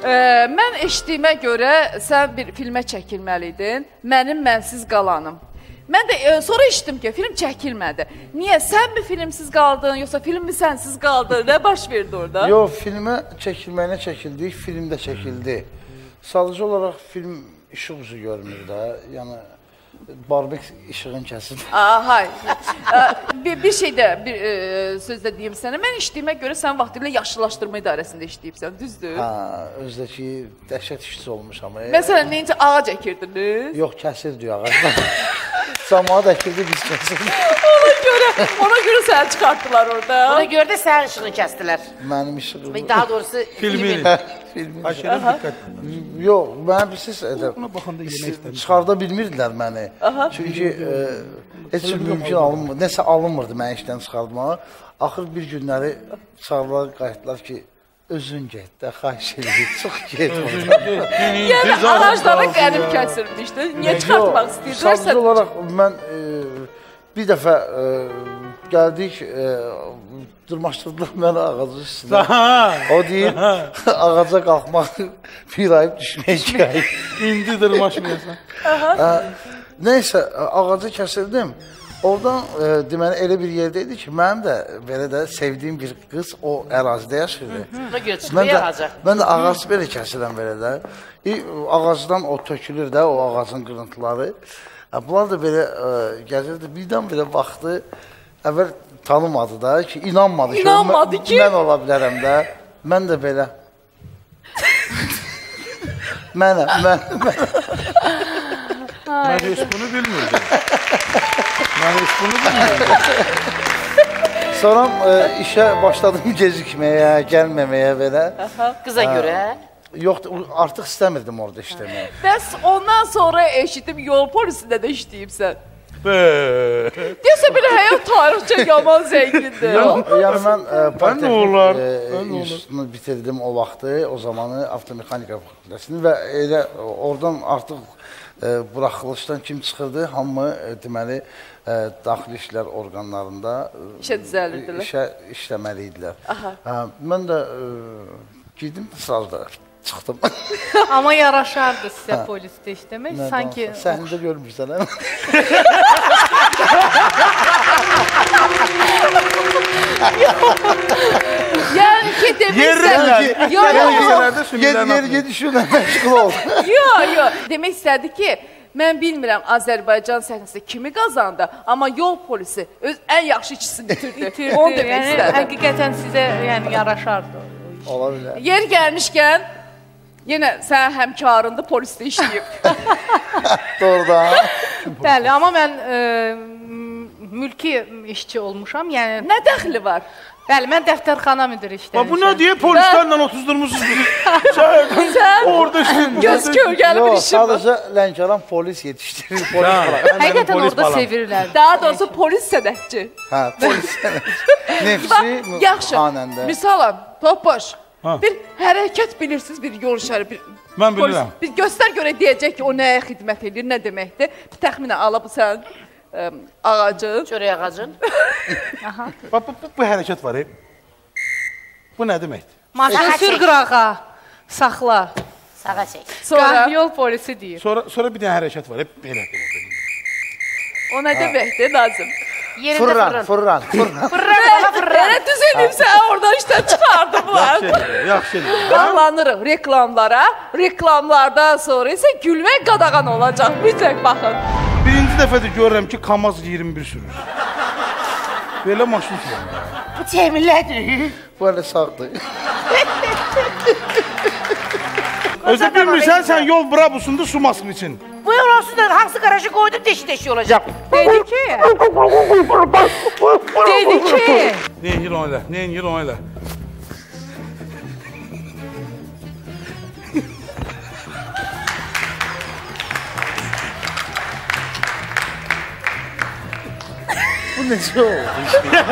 e, mən eşitdiyimə görə sən bir filmə çəkilməliydin. Mənim mənsiz qalanım. Mən də e, sonra eşitdim ki, film çəkilmədi. Niyə? Sən mi filmsiz qaldın, yoxsa film mi sənsiz qaldı? Nə baş verdi orada? Yox, filmə çəkilməyinə çəkildik, film də çəkildi. Sadəcə olaraq film işıq üzü görmür də. Yəni barbek işığın kəsildi. (laughs) Ə, bir, bir şey də bir e, söz də deyim sənə. Mən eşitdiyimə görə sən vaxtilə yaşlılaşdırma idarəsində işləyibsən, düzdür? Hə, özdəki dəhşət işçisi olmuşam. Məsələn, necə ağac əkirdiniz? Yox, kəsirdi (laughs) ağacdan. Camaat əkirdi, biz kəsirdik. Ona görə, ona görə səni çıxartdılar orada. Ona görə də sənin işığını kəsdilər. Mənim işığım. Və Daha doğrusu Filmin. Filmin. Aşırı diqqət. Yox, mən bilirsiz, edə, Buna baxanda yemək istəmirəm. çıxarda bilmirdilər məni. Çünki e, heç bir mümkün alınmır. Nəsə alınmırdı məni işdən çıxartmağa. Axır bir günləri çağırdılar, qayıtdılar ki, özün get də, xahiş edirəm, çox getmə. Yəni ağacları qərib kəsilmişdi. Niyə çıxartmaq istəyirdilər Sadəcə olaraq mən e, bir dəfə e, gəldik, e, dırmaşdırdılar məni ağacın üstünə. O deyir, ağaca qalxmaq (laughs) bir ay düşmək hekayə. İndi dırmaşmıyorsan. Nəysə, ağacı kəsildim. Oradan e, deməli elə bir yerdə idi ki, mənim də belə də sevdiyim bir qız o ərazidə yaşayırdı. Mən çıxmaya də ağaca. mən də ağac belə kəsirəm belə də. E, ağacdan o tökülür də o ağacın qırıntıları. E, bunlar da belə e, gəlirdi. Birdən belə baxdı. Əvvəl tanımadı da ki, inanmadı ki, İnanmadı mən, ki. mən ola bilərəm də. Mən də belə (laughs) Mənəm, mən, mən. Ben hiç bunu bilmirdim. (laughs) Hiç bunu bilmirdim. Sonra e, işə başladım (laughs) gecikməyə, gəlməməyə belə. Qıza görə. Yox, artıq istəmirdim orada işləməyi. Bəs ondan sonra eşitdim yol polisində də işləyibsən. Deyəsə belə həyat tarixçə yaman zəngindir. Yəni mən Ben de olar, olar. institutunu bitirdim o vaxtı, o zamanı avtomexanika fakültəsini və elə oradan artıq buraxılışdan kim çıxırdı? Hamı deməli e, daxili işlər orqanlarında İşə düzəlirdilər. İşə işləməli idilər. Hə, mən də girdim, sırada da çıxdım. Amma (laughs) yaraşardı sizə polisdə işləmək. Nə Sanki danışaq? səhnədə görmürsən, hə? Yəni ki yox, yerlerde Get sümüklerini yer atıyor. get işinə məşğul ol. yox, yox. Demək istədi ki, mən (laughs) bilmirəm Azərbaycan səhnəsində kimi qazandı, amma yol polisi öz ən yaxşı işçisini bitirdi. bitirdi. Onu demək yəni, istədim. həqiqətən sizə yəni yaraşardı. Ola bilər. Yer gəlmişkən yenə sənin həmkarında polisdə işləyib. (laughs) Doğrudan. Bəli, amma mən e, mülki işçi olmuşam. Yəni Nə dəxli var? bəli, mən dəftərxana müdiri işləmişəm. Bak bu polislerle otuzdurmuşsunuz bizi. Sen Sən orada işte. göz kölgəli bir işin var. sadəcə Lənkəran polis yetişdirir. Polis bırak. Həqiqətən orada sevirlər. Daha doğrusu polis sədəkçi. Hə, polis. (laughs) Nefsi Bax, yaxşı. xanəndə. Misalan, Topaş. Ha. Bir hərəkət bilirsiniz, bir yol işarə, bir polis- bilirəm. Bir göstər görə deyəcək ki, o nəyə xidmət edir, nə deməkdir? Bir təxminən alıb sən ə, ağacın. Çörək ağacın. (laughs) Bak bu, bu, bu hareket var. Hep. Bu ne demekti? Maşını sür qırağa. Saxla. Sağa çək. Sonra Qah yol polisi deyir. Sonra sonra bir tane hareket var. Hep böyle. böyle. o nə deməkdir, Nazım? Yerində Fırran, fırran. fırran, (laughs) fırran. Fırran, fırran. Elə düz edib sən oradan işdən çıxardıblar. Yaxşı eləyir, yaxşı eləyir. (laughs) Bağlanırıq reklamlara. Reklamlardan sonra isə gülmək qadağan olacaq. Mütləq baxın. Birinci dəfədir görürəm ki, Kamaz 21 sürür. Belə maşın sürür. Bu Cəmilədir. Bu hələ sağdır. Özü bilmirsən, sən yol brabusunda su maskın için. Bu yol olsun da hansı qarajı qoydun deşik-deşik olacaq. Dedi ki, dedi ki, Neyin yir onu elə, neyin yir onu elə. Bu necə oldu işte?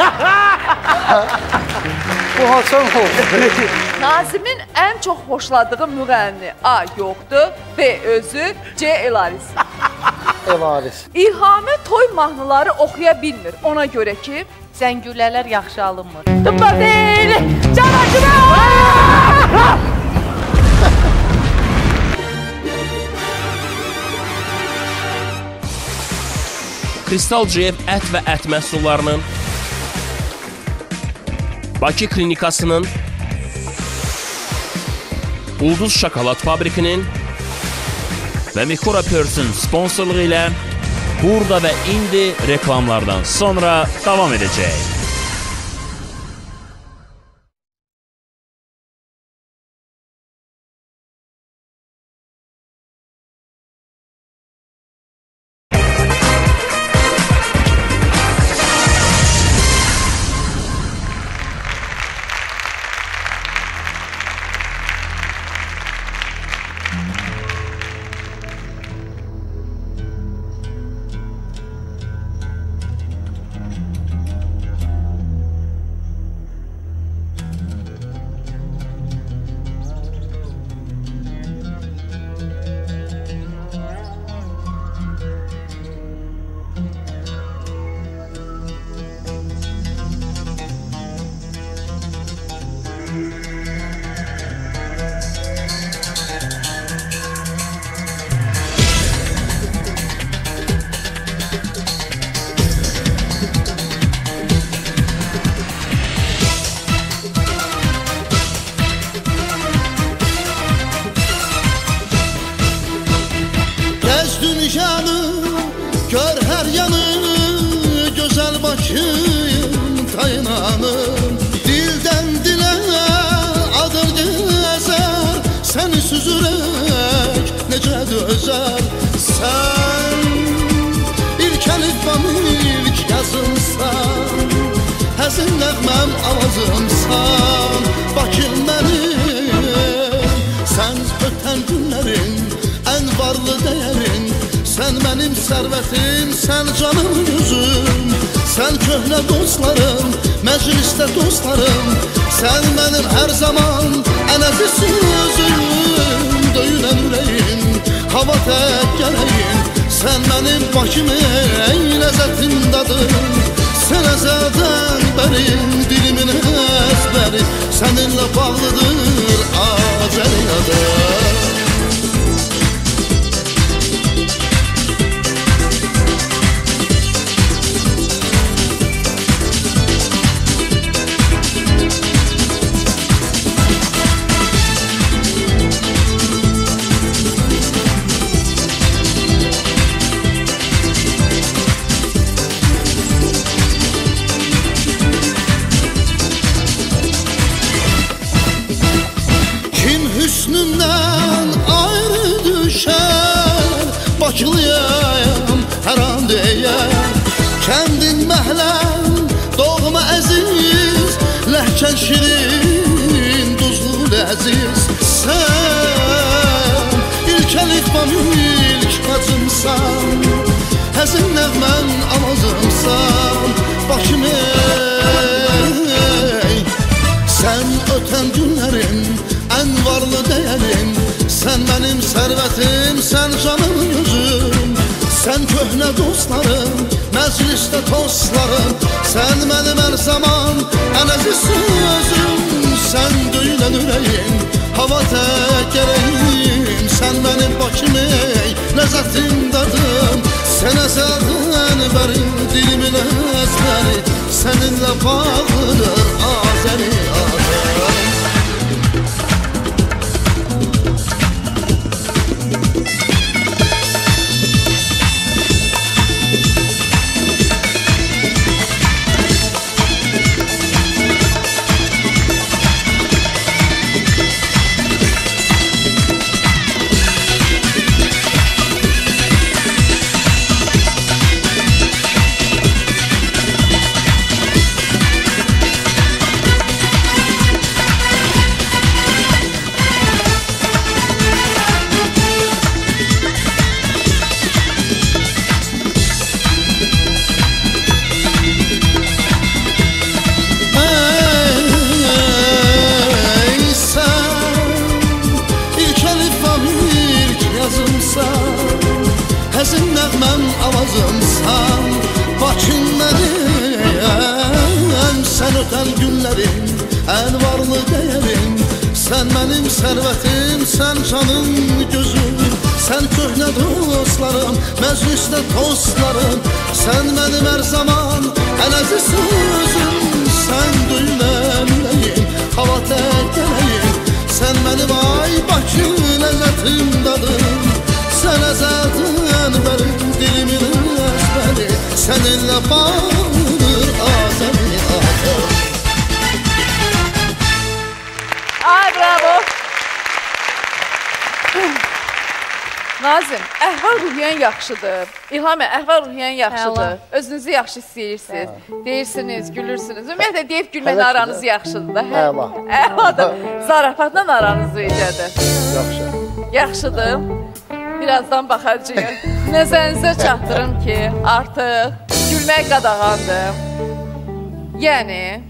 Bu Hasan Xoğlu. (laughs) Nazimin ən çox xoşladığı müğənni A yoxdur, B özü, C Elaris. (laughs) Elaris. İlhamı toy mahnıları oxuya bilmir. Ona görə ki, zəngülələr yaxşı alınmır. Tıbba deyil, can acıma! Kristal GF ət və ət məhsullarının Bakı Klinikasının, Ulduz Şokolat Fabrikinin ve Mikora Pörs'ün sponsorluğu ile burada ve indi reklamlardan sonra devam edecek. Sen benim servetim, sen canım gözüm Sen köhne dostlarım, mecliste tostlarım Sen benim her zaman en azizsin özüm. Sen düğüne düreğim, hava tekereyim Sen benim başım ey, lezzetim dadım. Sen eserden benim dilimin ezberi. Seninle bağlıdır Azeri Azeri. Yaxşıdır. İlham, əhval-ruhiyyən yaxşıdır. Özünüzü yaxşı istəyirsiniz. Deyirsiniz, gülürsünüz. Ümumiyyətlə deyib gülməklə aranız yaxşıdır da. hə? Əla. Əladır. Zarafatla aranız necədir? Yaxşı. Yaxşıdır. Birazdan baxacağıq. Nəzərinizə çatdırım ki, artıq gülmək qadağandır. Yəni,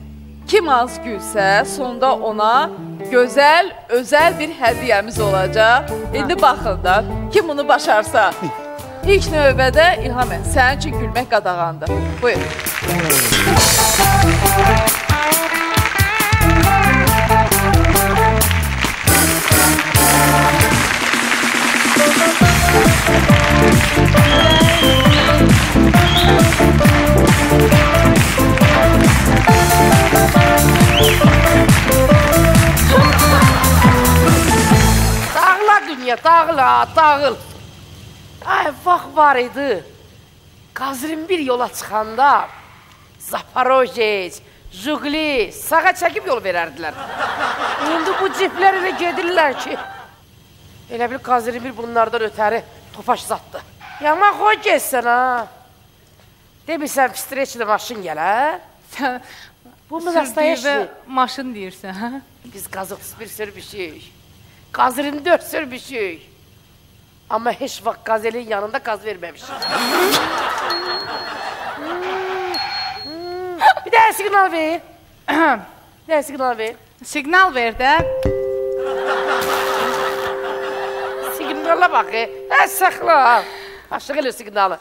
kim az gülsə, sonda ona gözəl, özəl bir hədiyyəmiz olacaq. İndi baxın da, kim bunu başarsa, (laughs) ilk növbədə İlham, sənin üçün gülmək qadağandır. Buyur. Dağla dünya, dağla, dağıl. Ay, vaxt var idi. Qazrin bir yola çıxanda Zaporojec, Jugli sağa çəkib yol verərdilər. İndi bu ciplər elə gedirlər ki, elə bil Qazrin bir bunlardan ötəri topaş zatdı. Yaman xoy getsən ha. Demirsən Pistreçli maşın gələ? Sən Bu və Mızastayışlı. maşın deyirsən, hə? Biz qazıqsız bir sürmüşük. Qazırın dörd sürmüşük. Amma heç vaxt qazelin yanında qaz verməmişik. bir də siqnal ver. bir də siqnal ver. Siqnal ver də. Siqnala bax. e. Hə, saxla. Aşıq elə siqnalı.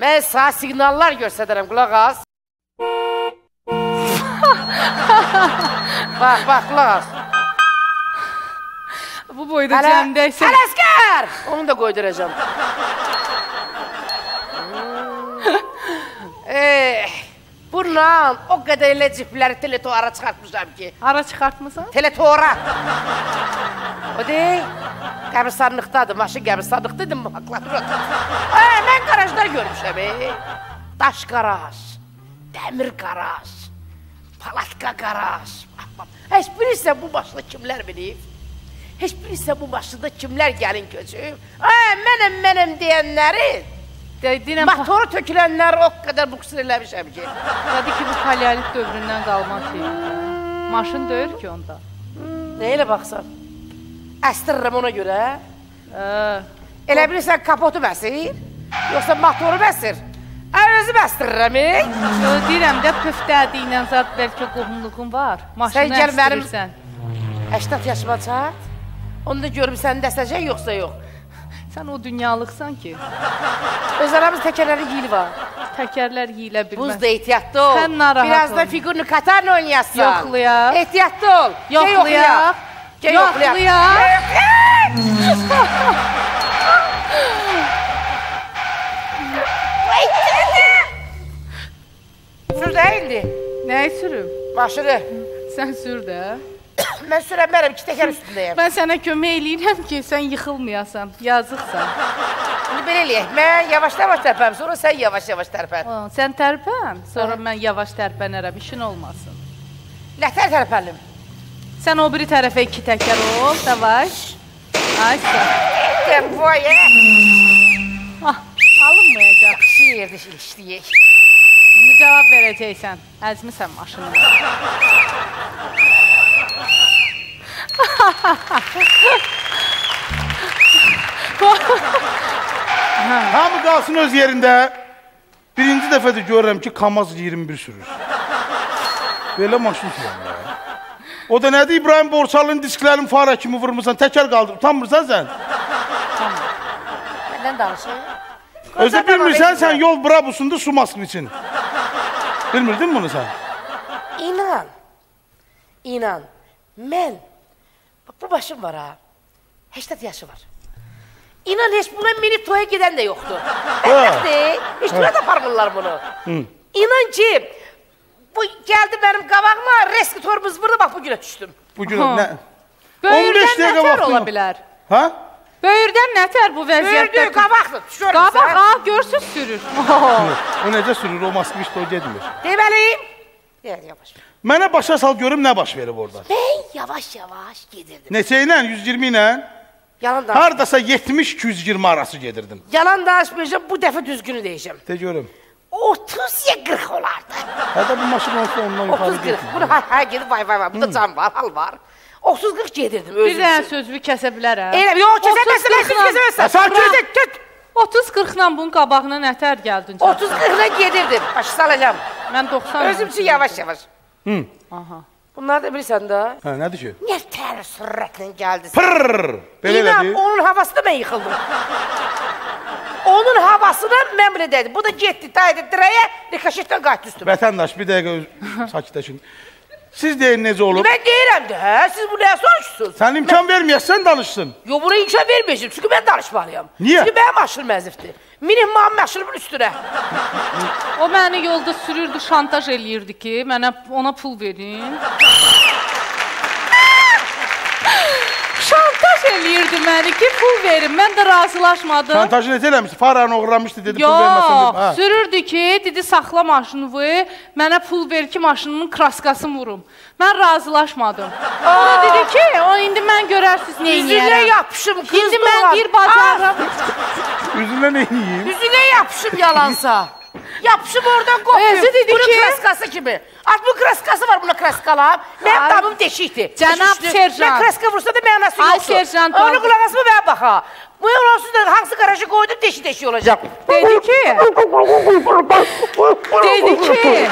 Mən sənə siqnallar göstərərəm, qulaq as. (laughs) bax, bax, qulaq as. Bu boyda cəmdəysən. Hələ əskər! Onu da qoyduracam. (laughs) eh, bununla o qədər elə cipləri teletora çıxartmışam ki. Hara çıxartmısan? Teletora. O deyil. Qəbristanlıqdadır, maşın qəbristanlıqdadır, makulatura. Hə, mən qarajlar görmüşəm. E. Daş qaraj, dəmir qaraj, palatka qaraj. Heç bilirsən bu maşını kimlər binib? Heç bilirsən bu maşında kimlər gəlin köçüb? Hə, mənəm, mənəm deyənləri, De, deyirəm, pa- motoru tökülənləri o qədər buksur eləmişəm ki. dedi ki, bu paleolit dövründən qalma şeydir. Maşın deyil ki onda. Nə elə baxsan? Əstirirəm ona görə. Ə, Elə bilirsən kapotu bəsir? Yoxsa motoru bəsir? E? yo, deyirəm də püftədi ilə zət bəlkə qohumluğun var. Maşını gəl mənim- əstirirsən. 80 yaşıma çat. Onu da görüm sən dəstəcək yoxsa yox. Sən o dünyalıqsan ki, Öz aramız təkərləri giyili var. təkərlər yeyilə bilməz. Buzda ehtiyatlı ol. Sən narahat Biraz da olma. figurnu katarla oynayasın. Yoxlayaq. Ehtiyatlı ol. Yoxlayaq. Gəl Yoxlayaq. Sür də indi. Nəyi sürüm? Maşını. Sən sür də. Mən sürə bilmərəm, iki təkər üstündəyəm. Mən sənə kömək eləyirəm ki, sən yıxılmayasan. Yazıqsan. İndi belə eləyək. Mən yavaş-yavaş tərpəm, sonra sən yavaş-yavaş tərpən. Sən tərpən, sonra mən yavaş tərpənərəm, işin olmasın. Nətər tərpənim? Sən o biri tərəfə iki təkər ol, davay. Ay sən. Tempoya. Ah, alınmayacaq. Şiirdi işləyək. İndi cavab verəcəksən. Əzmisən maşını. Hamı qalsın öz yerində. Birinci dəfədir görürəm ki, Kamaz 21 sürür. Belə maşın sürürəm. O da nədir İbrahim Borçalının disklərini fara kimi vurmursan, təkər qaldı. Utanmırsan sən? Məndən danışır. Özdə bilmirsən sən yol brabusunda su maskın için. Bilmirdin bunu sən? İnan. İnan. Mən. Bax, bu başım var ha. 80 yaşı var. İnan heç buna mini toya gedən də yoxdur. (laughs) Əlbəttə, heç buna da aparmırlar bunu. İnan ki, bu gəldi mənim qabağıma, reskitorumuz burada, bax bu günə düşdüm. Bu gün Ha. nə? 15 Böyürdən dəqiqə nətər ola bilər? Ha? Böyürdən nətər bu vəziyyətdə? Gördü, qabaqdır, düşürəm Qabaq, ha, görsüz sürür. O necə sürür? O Moskviçdə o getmir. Deməliyim. Gəl, yavaş. Mənə başa sal görüm nə baş verib orada. Mən yavaş-yavaş gedirdim. Neçə ilə? 120 ilə? Yalan danış. Hardasa 70-220 arası gedirdin. Yalan danışmayacağım, bu dəfə düzgünü deyəcəm. De görüm. 30 ya 40 olardı. Hətta bu maşın olsa ondan yuxarı 30 40. getmir. Bunu hay hay gedib vay vay vay. Burada can var, hal var. 30 40 gedirdim Bir özüm dənə üçün. sözümü kəsə bilərəm. Elə yox, kəsə 30 kəsə kəsə Ha, sakit. kəsə. 30-40 ilə bunun qabağına nətər gəldin? 30 40 gedirdim. Başı salacağım. Mən 90. Özüm üçün yavaş yavaş. Hı. Aha. Bunlar da bilirsən də. Hə, nədir ki? Nə tər sürətlə gəldi. Pırr! Belə elədi. onun havasında mən yıxıldım. onun havasına mən belə dedim. Bu da getdi, daydı dirəyə, rikoşetdən qayıtdı üstümə. Vətəndaş bir dəqiqə sakitləşin. Siz deyin necə olub? Mən deyirəm də, hə? Siz bu nəyə soruşursunuz? Sən imkan verməyəsən danışsın. Yo, buna imkan verməyəcəm, çünki mən danışmalıyam. Niyə? Çünki mənim maşınım məzifdir. Minim mənim maşınımın üstünə. O məni yolda sürürdü, şantaj eləyirdi ki, mənə ona pul verin. Şantaj eləyirdi məni ki, pul verin. Mən də razılaşmadım. Şantajı necə eləmişdi? Faranı oğurlamışdı dedi, pul verməsən. Yox, sürürdü ki, dedi saxla maşınını, mənə pul ver ki, maşınımın kraskasını vurum. Mən razılaşmadım. O da dedi ki, o indi mən görərsiniz nə Üzünə edərəm. yapışım qız İndi mən bir bacarıram. Üzünə nə yiyeyim? Üzünə yapışım yalansa. Yapışım oradan qopuyor. Özü dedi bunun ki- kraskası kimi. At bu kraskası var buna kraskalar. Mənim Ay. damım deşikdir. Cənab Deşikdir. serjant. Mən kraska vursa da mənası Ay, yoxdur. serjant, Onu oldu. qulaq asma mənə baxa. Bu onsuz da hansı qarajı qoydum deşik deşik olacaq. Dedi ki, dedi ki,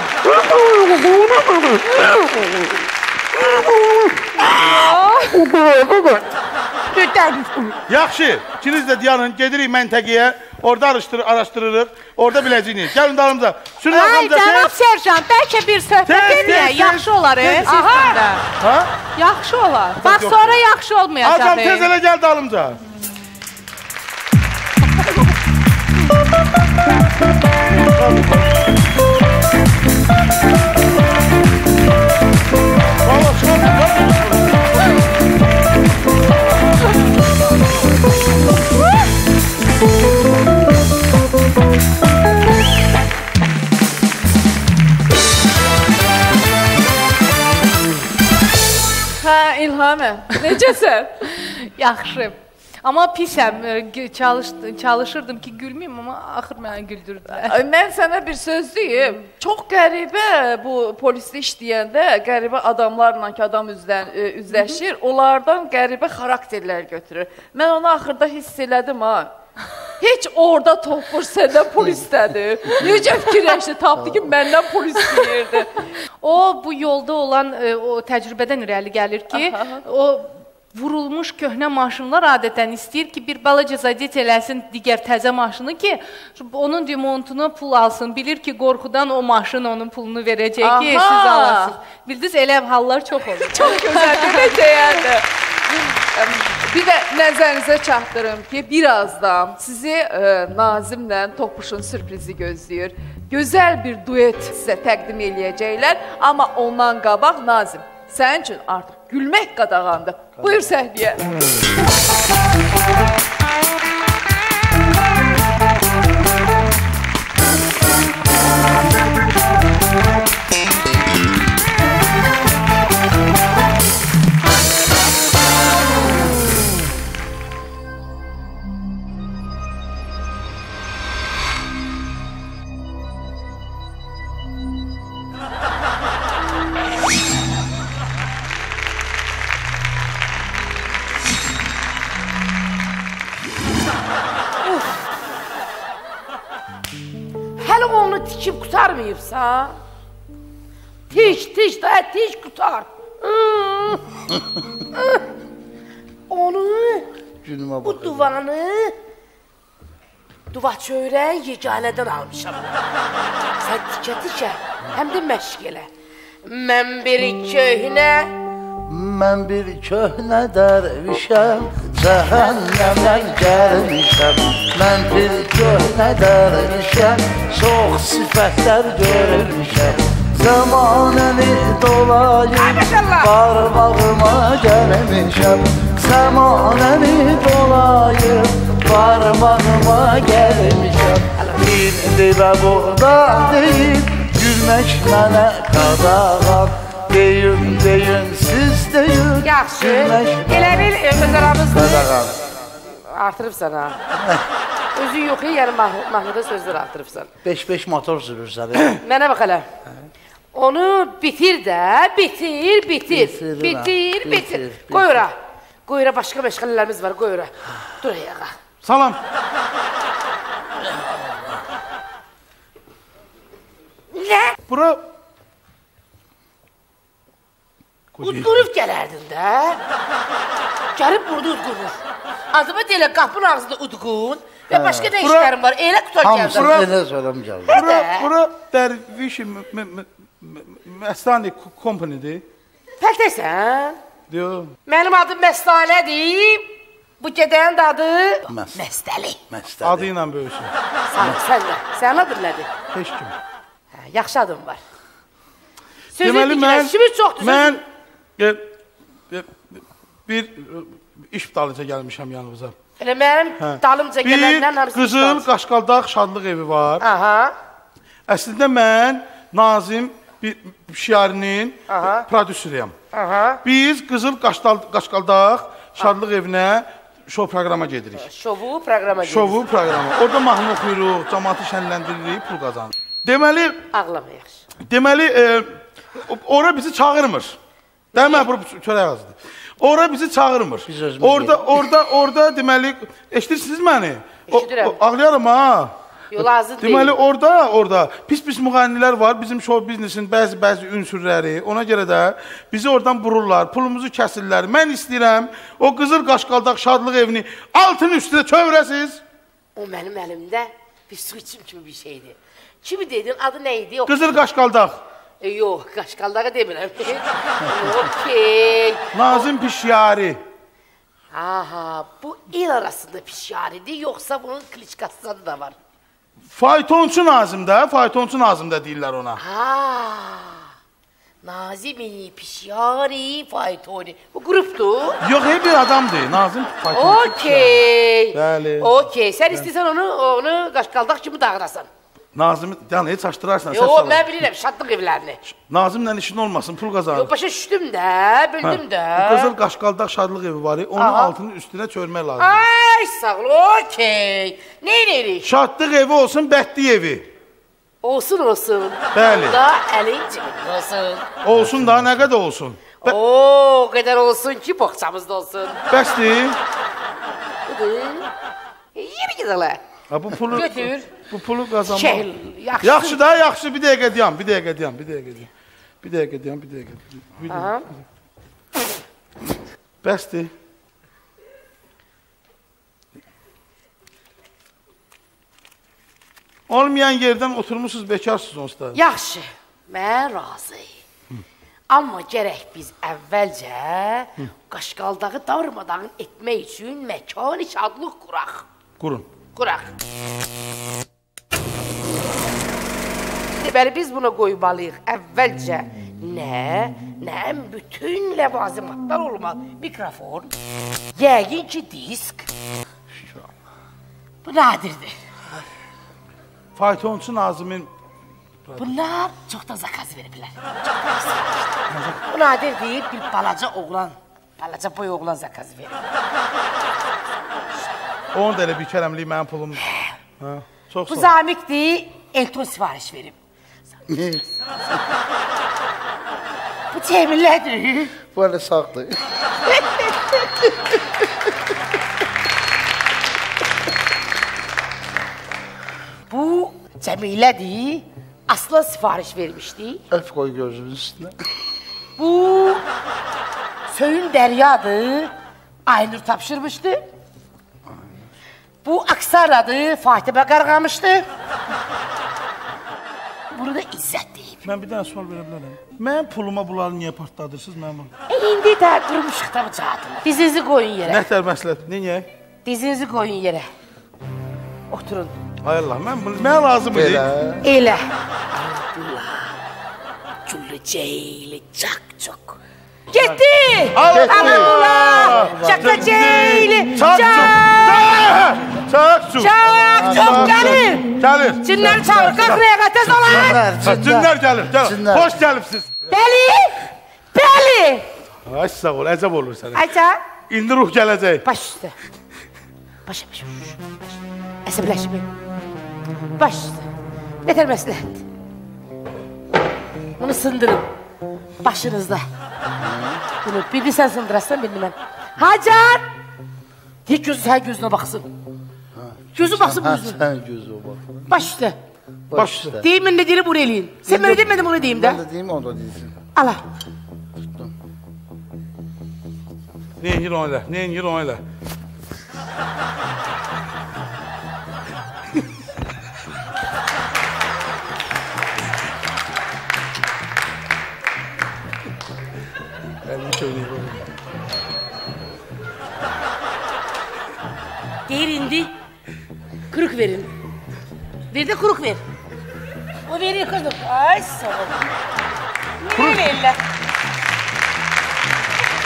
Yaxşı, ikiniz də dayanın, gedirik məntəqəyə. Orada araşdırır, araşdırırıq. Orada biləcəyiniz. Gəlin dalımıza. Sürün ay arxamıza cənab tez. serjant, bəlkə bir söhbət tez. yaxşı olar, e, Tez. sizdə. Ha? Yaxşı olar. Bax sonra yaxşı olmayacaq. Azam e. tez elə gəl dalımca. Valla (laughs) İlhamə, necəsən? Yaxşı. Amma pisəm. e, g- Çalış, çalışırdım ki, gülməyim, amma axır məni güldürdülər. Mən sənə bir söz deyim. Çox qəribə bu polisdə işləyəndə qəribə adamlarla ki, adam üzlən, ə, üzləşir, onlardan qəribə xarakterlər götürür. Mən onu axırda hiss elədim ha. Heç orada topur səndən polisdədir. Necə fikirləşdi, tapdı ki, məndən polis deyirdi. O bu yolda olan e, o təcrübədən irəli gəlir ki, o vurulmuş köhnə maşınlar adətən istəyir ki, bir balaca zadet eləsin digər təzə maşını ki, onun remontuna pul alsın. Bilir ki, qorxudan o maşın onun pulunu verəcək ki, Aha. siz alasınız. Bildiniz, elə hallar çox olur. Çox gözəl (laughs) necəyədir. (laughs) Bir də nəzərinizə çatdırım ki, birazdan sizi ə, Nazimlə Toqquşun sürprizi gözləyir. Gözəl bir duet sizə təqdim eləyəcəklər, amma ondan qabaq Nazim, sənin üçün artıq gülmək qadağandır. Buyur səhnəyə. (laughs) Hmm. onu, Günümə bu duvanı duva çörəyi yeganədən almışam. Sən tikə tikə, həm də məşq elə. Mən bir köhnə Mən bir köhnə dərvişəm, Cəhənnəmdən gəlmişəm Mən bir köhnə dərvişəm Çox sifətlər görmüşəm Zamanəni dolayım Barmağıma gəlmişəm Zamanəni dolayım Barmağıma gəlmişəm Bir divə burada deyib Gülmək mənə qadağan Deyin, deyin, siz deyin Yaxşı. Elə bil e, öz qadağan artırıbsan ha. Özün yox, yəni mah- mahnıda sözlər artırıbsan. 5-5 motor sürürsən. Mənə bax elə. Onu bitir də, bitir, bitir. Bitirirəm, Bitir, bitir. bitir, Qoy ora. Qoy ora başqa məşğələlərimiz var, qoy ora. Dur ayağa. Salam. Nə? Bura Udqurub gələrdin də. Gəlib burada udqurur. Adıma deyilə qapının ağzında udqun və başqa nə Bura- işlərim var. Elə qutar Hamısını gəldim. elə söyləm gəldi. bura Nədə? bura Dərviş Məstani Company-dir. Pəltəsən? Diyor. Mənim adım Məstanədir. Bu gedənin də adı Məst. Məstəli. Məstəli. Adı ilə böyüsün. Sən, sən də. Sənin adın nədir? Heç kim. Hə, yaxşı adın var. Sözün Deməli mən işimiz çoxdur. mən e, e, bir e, iş dalınca gəlmişəm yanınıza. Elə mənim Hə. dalımca Bir gələnlər hamısı qızıl qaşqaldaq şadlıq evi var. Aha. Əslində mən Nazim bir şiarinin Aha. prodüseriyəm. Aha. Biz qızıl qaşqal- qaşqaldaq şadlıq evinə şou proqrama gedirik. Şovu proqrama gedir. Şovu proqramı. Orada mahnı oxuyuruq, cəmaatı şənləndiririk, pul qazanırıq. Deməli, Ağlama yaxşı. deməli e, ora bizi çağırmır. Dəmə bu çörək ağzıdır. Ora bizi çağırmır. Biz Orada gedirik. orada orada deməli eşidirsiniz məni? Eşidirəm. Ağlayaram ha. Yo, lazım Deməli deyil. orada orada pis-pis müğənnilər var, bizim show biznesin bəzi-bəzi ünsürləri. Ona görə də bizi oradan vururlar, pulumuzu kəsirlər. Mən istəyirəm o qızıl qaşqaldaq şadlıq evini altın üstünə çövrəsiz. O mənim əlimdə bir su içim kimi bir şeydir. Kimi dedin, adı nə idi? Yox. Qızıl qaşqaldaq. E, yox, qaşqaldağı demirəm. (laughs) Okey. Nazim Pişyari. Aha, bu il arasında pişyaridir, yoxsa bunun kliçkası da var. Faytonçu Nazim də, faytonçu Nazim də deyirlər ona. Ha. Nazimi, pişyari, faytoni. Bu qrupdur. Yox, hey bir adamdır. Nazim faytonçu. Okey. Bəli. Okey, sən istəyirsən onu, onu qaşqaldaq kimi dağıdasan. Nazim, yəni heç açdırarsan, Yo, səs mən bilirəm şadlıq evlərini. Nazimlə işin olmasın, pul Yo, qazanır. başa düşdüm də, bildim də. Qızıl qaşqaldaq şadlıq evi var. Onun Aha. altını üstünə çörmək lazım. Ay, sağ ol, okey. Nə edirik? Şadlıq evi olsun, bəddi evi. Olsun, olsun. Bəli. Da əlin cibində olsun. Olsun da nə qədər olsun. Bə Oo, o qədər olsun ki, boxçamızda olsun. bəsdir. Budur. Yeri gedələ. Ha bu pulu Götür. Bu pulu qazanmaq. Şəhil, yaxşı. Yaxşı da, yaxşı. Bir dəqiqə deyəm, bir dəqiqə deyəm, bir dəqiqə deyəm. Bir dəqiqə deyəm, bir dəqiqə. Bir dəqiqə. Bəsdir. Olmayan yerdən oturmusunuz, bekarsınız onsuz da. Yaxşı, mən razıyam. Amma gərək biz əvvəlcə qaşqaldağı darmadağın etmək üçün məkan şadlıq quraq. Qurun. Quraq. Deməli biz buna qoymalıyıq əvvəlcə nə? Nə bütün ləvazimatlar olmalı. Mikrofon, yəqin ki disk. Bu nədirdir? Faytonçu Nazimin Bunlar çox da zakaz veriblər. Bu nadir deyib bir balaca oğlan, balaca boy oğlan zakaz verib. onu da elə bir kərəmlik mənim pulum. Hə. Çox Bu sağ ol. Zamikdir, Elton sifariş verib. Bu Cəmilədir. Bu elə sağdır. (laughs) Bu Cəmilədir. Aslan sifariş vermişdi. Öp qoy gözünün üstünə. Bu Söyün Dəryadır. Aynur tapşırmışdı. Bu Aksaradır. Fatime qarğamışdı. bunu da İzzət deyib. Mən bir dənə sual verə bilərəm. Mənim puluma bunları niyə partladırsınız mənim? E, indi də durmuşuq da bu cadını. Dizinizi qoyun yerə. Nətər məsləhət? Niyə? Dizinizi qoyun yerə. Oturun. Ay Allah, mən bunu mənə lazım idi. Elə. Abdullah. Cullu ceyli çak çok. Getdi. Abdullah. Çaka ceyli. Çak Çak. Çak çok gəlir. Gəlir. Cinlər çağır. Qalk rəqətə zolar. Cinlər, gəlir. Gəl. Xoş gəlibsiz. Bəli. Bəli. Ay sağ ol, əcəb olur sənə. Ayça. İndi ruh gələcək. Baş üstə. Başa başa. Əsəbləşməyin. Baş üstə. Nətər məsləhət? Bunu sındırın. Başınızda. Bunu birini sən sındırasan, birini mən. Hacan! Tek gözü sən gözünə baxsın. Gözü baxsın Hə, gözünə. sən gözü o bax. Baş üstə. Baş üstə. Deyim mən nə deyirəm, bunu eləyin. Sən mənə demədin, bunu deyim də. Mən də deyim, o da deyilsin. Ala. Neyin yir onu elə? Neyin yir onu elə? Əlini söyləyim. Deyir indi. Kırık verin. Bir de kuruk ver. O veriyor kızım. Ay sağ ol. Niye verirler?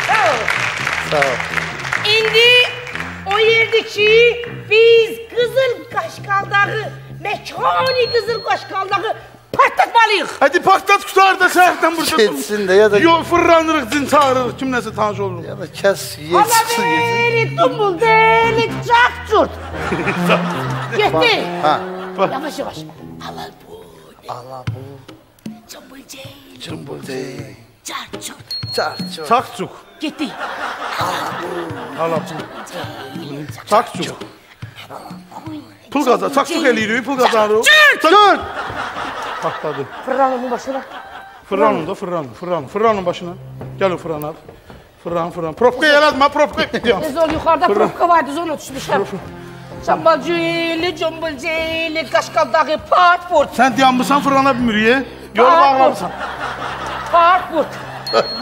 Sağ ol. Sağ ol. İndi o yerdeki biz Kızıl Kaşkal'dağı mekani Kızıl Kaşkal'dağı patlatmalıyıq. Hadi patlat kutar da səhvdən burada. Getsin də ya da Yo fırlanırıq, cin çağırırıq, kim nəsə tanış olur. ya da kəs yer Hala çıxsın yesin. beni tumbul deli çak çurt. Gitti. (laughs) Ha. Yavaş yavaş. Alal bu. Allah bu Cumbul ceyl. cımbıl değil. Çak çurt. Çarçur. Çakçuk. Gitti. Alapçuk. Çakçuk. Pul qazan, çakçuk eləyirik, pul qazanırıq. Çır! Patladı. Fırlanın başına. Fırlanın da, fırlanın, fırlanın. Fırlanın başına. Gəlin fırlan al. Fırlan, fırlan. Propka yaratma, propka. Biz ol yukarıda propka vardı, zorla düşmüşler. Çambal ceyli, cumbul ceyli, kaşkal dağı, pat purt, Sən dayanmısan, fırlana bilmirik. Yolu bağlamısan. pat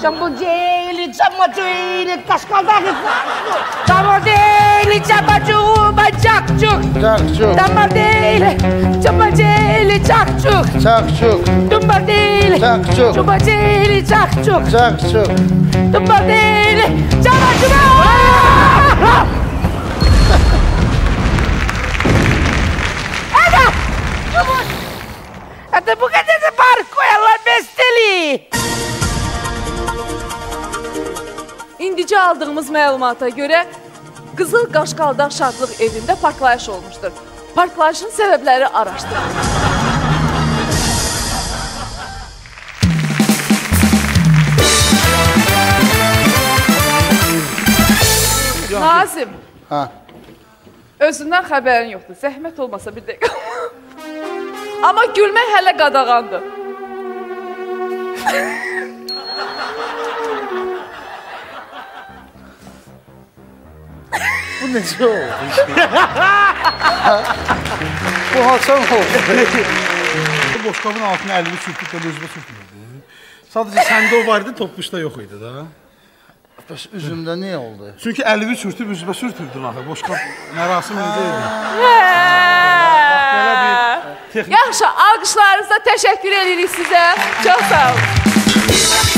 Jambodeli, jambodeli, kaşkaldaki Jambodeli, jambacuba, cakçuk Cakçuk Jambodeli, jambodeli, cakçuk Cakçuk Dumbadeli, cakçuk Jambodeli, cakçuk Cakçuk Dumbadeli, jambacuba Aga! Aga! Aga! Aga! Aga! Aga! Aga! Aga! İndicə aldığımız məlumata görə Qızıl Qaşqaldaq şadlıq evində partlayış olmuşdur. Partlayışın səbəbləri araşdırılır. Nazim, Ha. özündən xəbərin yoxdur. Zəhmət olmasa bir dəqiqə. Amma gülmək hələ qadağandır. (laughs) Bu necə oldu? Bu hasan oldu. Bu boşqabın altına əlini sürtüb də özünə sürtmürdü. Sadəcə səndə o var idi, topuşda yox idi da. Bəs üzümdə niyə oldu? Çünki əlini sürtüb üzümə sürtürdün axı. Boşqab mərasim idi. belə bir texnik- Yaxşı, alqışlarınızla təşəkkür edirik sizə. Çox sağ olun.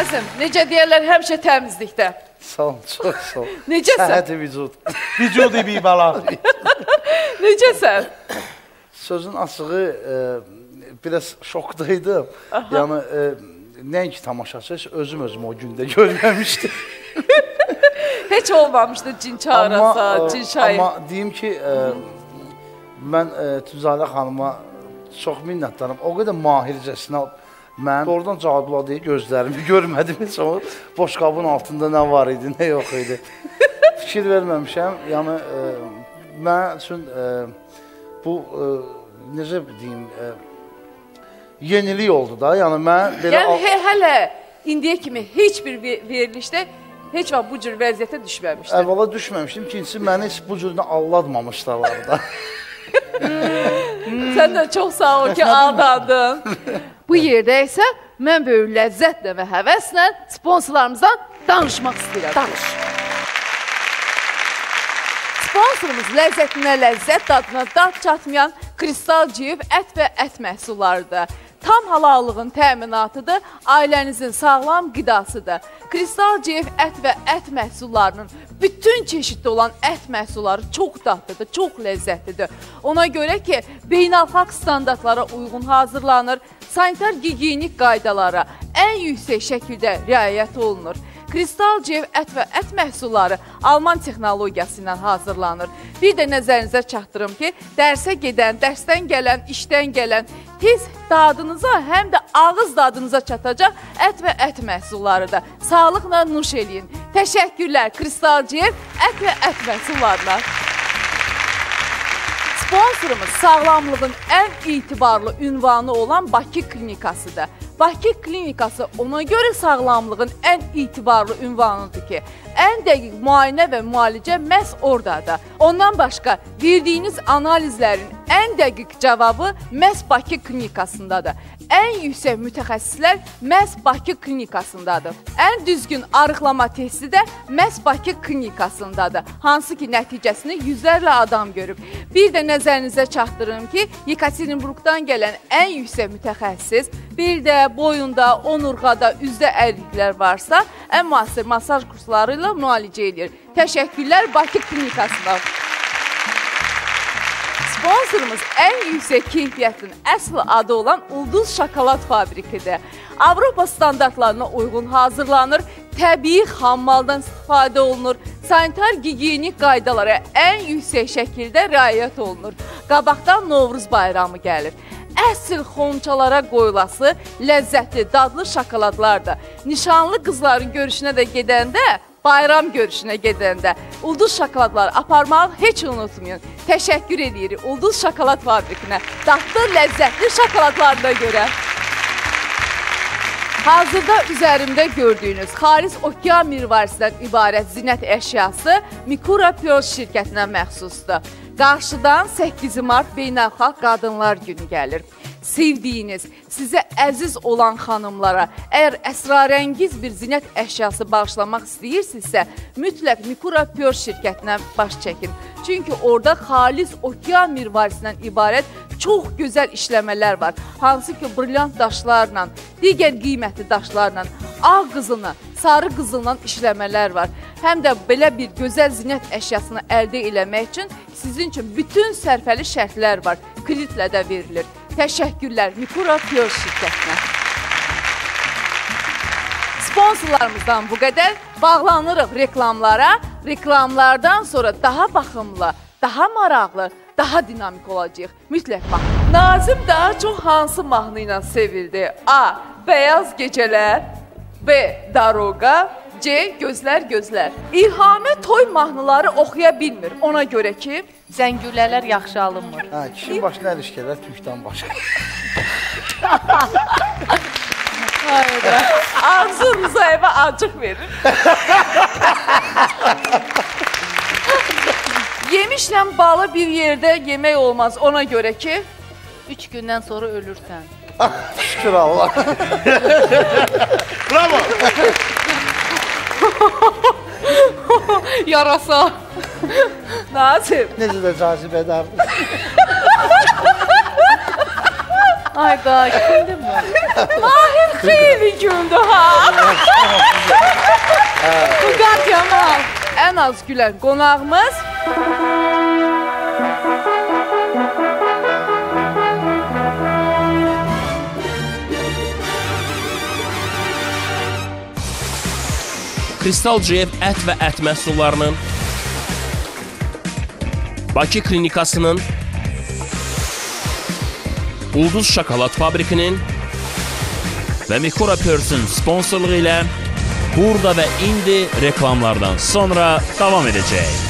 Nazim, necə deyirlər həmişə təmizlikdə. Sağ ol, çox sağ ol. Necəsən? Səhət vücud. Vücudu bir bala. (laughs) Necəsən? Sözün açığı e, biraz şokdaydım. yəni e, nəinki tamaşaçı, özüm özümü o gündə görməmişdim. (laughs) Heç olmamışdı cin çağırasa, e, cin şair. amma deyim ki, e, mən e, Tüzalə xanıma çox minnətdaram. O qədər mahircəsinə mən oradan cavabladı, gözlərimi görmədim heç o boşqabın altında nə var idi, nə yox idi. Fikir verməmişəm. Yəni e, mən üçün e, bu ə, necə deyim, ə, yenilik oldu da. Yəni mən belə Yəni he, hələ indiyə kimi heç bir ve- verilişdə heç vaxt bu cür vəziyyətə düşməmişdim. əvvəla düşməmişdim. İkincisi məni heç bu cürünə aldatmamışdılar da. (laughs) Sən də çox sağ ol ki, aldandın. Bu yerdə isə mən böyük ləzzətlə və həvəslə sponsorlarımızdan danışmaq istəyirəm. Danış. Sponsorumuz ləzzətinə ləzzət, dadına dad çatmayan Kristal Civ ət və ət məhsullarıdır. Tam halallığın təminatıdır, ailənizin sağlam qidasıdır. Kristal Civ ət və ət məhsullarının bütün çeşiddə olan ət məhsulları çox dadlıdır, çox ləzzətlidir. Ona görə ki, beynəlxalq standartlara uyğun hazırlanır, sanitar gigiyenik qaydalara ən yüksək şəkildə riayət olunur. Kristal Cev ət və ət məhsulları Alman texnologiyası ilə hazırlanır. Bir də nəzərinizə çatdırım ki, dərsə gedən, dərsdən gələn, işdən gələn tez dadınıza, həm də ağız dadınıza çatacaq ət və ət məhsullarıdır. Sağlıqla nuş eləyin. Təşəkkürlər Kristal Cev ət və ət məhsullarına. Sponsorumuz sağlamlığın ən etibarlı ünvanı olan Bakı Klinikasıdır. Bakı Klinikası ona görə sağlamlığın ən etibarlı ünvanıdır ki, ən dəqiq müayinə və müalicə məhz oradadır. Ondan başqa verdiyiniz analizlərin ən dəqiq cavabı məhz Bakı Klinikasındadır. Ən yüksək mütəxəssislər məhz Bakı Klinikasındadır. Ən düzgün arıqlama testi də məhz Bakı Klinikasındadır. Hansı ki, nəticəsini yüzlərlə adam görüb. Bir də nəzərinizə çatdırım ki, Yekaterinburqdan gələn ən yüksək mütəxəssis, bir də boyunda, onurğada, üzdə əyriliklər varsa, ən müasir masaj kursları ilə müalicə edir. Təşəkkürlər Bakı Klinikasına. Sponsorumuz ən yüksək keyfiyyətin əsl adı olan Ulduz Şokolad Fabrikidir. Avropa standartlarına uyğun hazırlanır, təbii xammaldan istifadə olunur, sanitar gigiyenik qaydalara ən yüksək şəkildə riayət olunur. Qabaqdan Novruz bayramı gəlir. Əsl xonçalara qoyulası ləzzətli, dadlı şokoladlardır. Nişanlı qızların görüşünə də gedəndə bayram görüşünə gedəndə ulduz şokoladları aparmağı heç unutmayın. Təşəkkür edirik Ulduz Şokolad Fabrikinə. Dadlı, ləzzətli şokoladlarına görə. Hazırda üzərimdə gördüyünüz xalis okean mirvarisindən ibarət zinət əşyası Mikura Pearl şirkətinə məxsusdur. Qarşıdan 8 mart Beynəlxalq Qadınlar Günü gəlir. Sevdiyiniz, sizə əziz olan xanımlara əgər əsrarəngiz bir zinət əşyası bağışlamaq istəyirsinizsə, mütləq Mikura Pearl şirkətinə baş çəkin. Çünki orada xalis okean mirvarisindən ibarət çox gözəl işləmələr var. Hansı ki, brilyant daşlarla, digər qiymətli daşlarla, ağ qızılı, sarı qızılla işləmələr var. Həm də belə bir gözəl zinət əşyasını əldə eləmək üçün sizin üçün bütün sərfəli şərtlər var. Kreditlə də verilir. Təşəkkürlər Mikura Pure şirkətinə. Sponsorlarımızdan bu qədər. Bağlanırıq reklamlara. Reklamlardan sonra daha baxımlı, daha maraqlı, daha dinamik olacağıq. Mütləq bax. Nazim daha çox hansı mahnı ilə sevildi? A. Bəyaz gecələr. B. Daroqa. C. Gözlər gözlər. İlhami toy mahnıları oxuya bilmir. Ona görə ki, Zəngülələr yaxşı alınmır. Hə, kişinin başına ilişkələr tükdən başqa. Arzu Ruzayeva acıq verir. Yemişlə balı bir yerdə yemək olmaz. Ona görə ki, 3 gündən sonra ölürsən. Şükür Allah. (laughs) Bravo. (laughs) (laughs) yarasa. Nazim, Necə də cazibədar. Ay qaş, kimdir bu? Mahir xeyli güldü ha. Bu Qatyamal. Ən az gülən qonağımız Kristal Cev ət və ət məhsullarının Bakı Klinikasının Ulduz Şokolad Fabrikinin və Mikura Pörsün sponsorluğu ilə burada və indi reklamlardan sonra davam edəcək.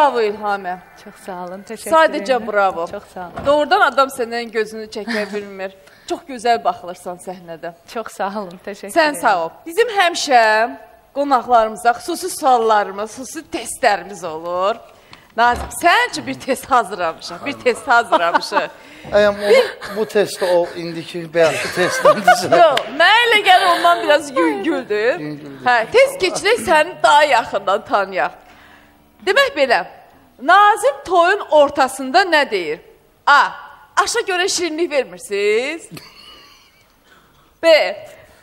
Bravo İlhamə. Çox sağ olun. Təşəkkür Sadəcə edirəm. bravo. Çox sağ olun. Doğrudan adam səndən gözünü çəkə bilmir. Çox gözəl baxılırsan səhnədə. Çox sağ olun. Təşəkkür Sən edirəm. sağ ol. Bizim həmişə qonaqlarımıza xüsusi suallarımız, xüsusi testlərimiz olur. Nazik, sən üçün bir test hazırlamışıq. Bir test hazırlamışıq. Əyəm (laughs) bu testdə o indiki bayaqki testdən Yox, mənə elə gəlir ondan biraz yüngüldür. Yüngüldür. Hə, test keçirək səni daha yaxından tanıyaq. Demək belə, Nazim toyun ortasında nə deyir? A. Aşa görə şirinlik vermirsiniz. B.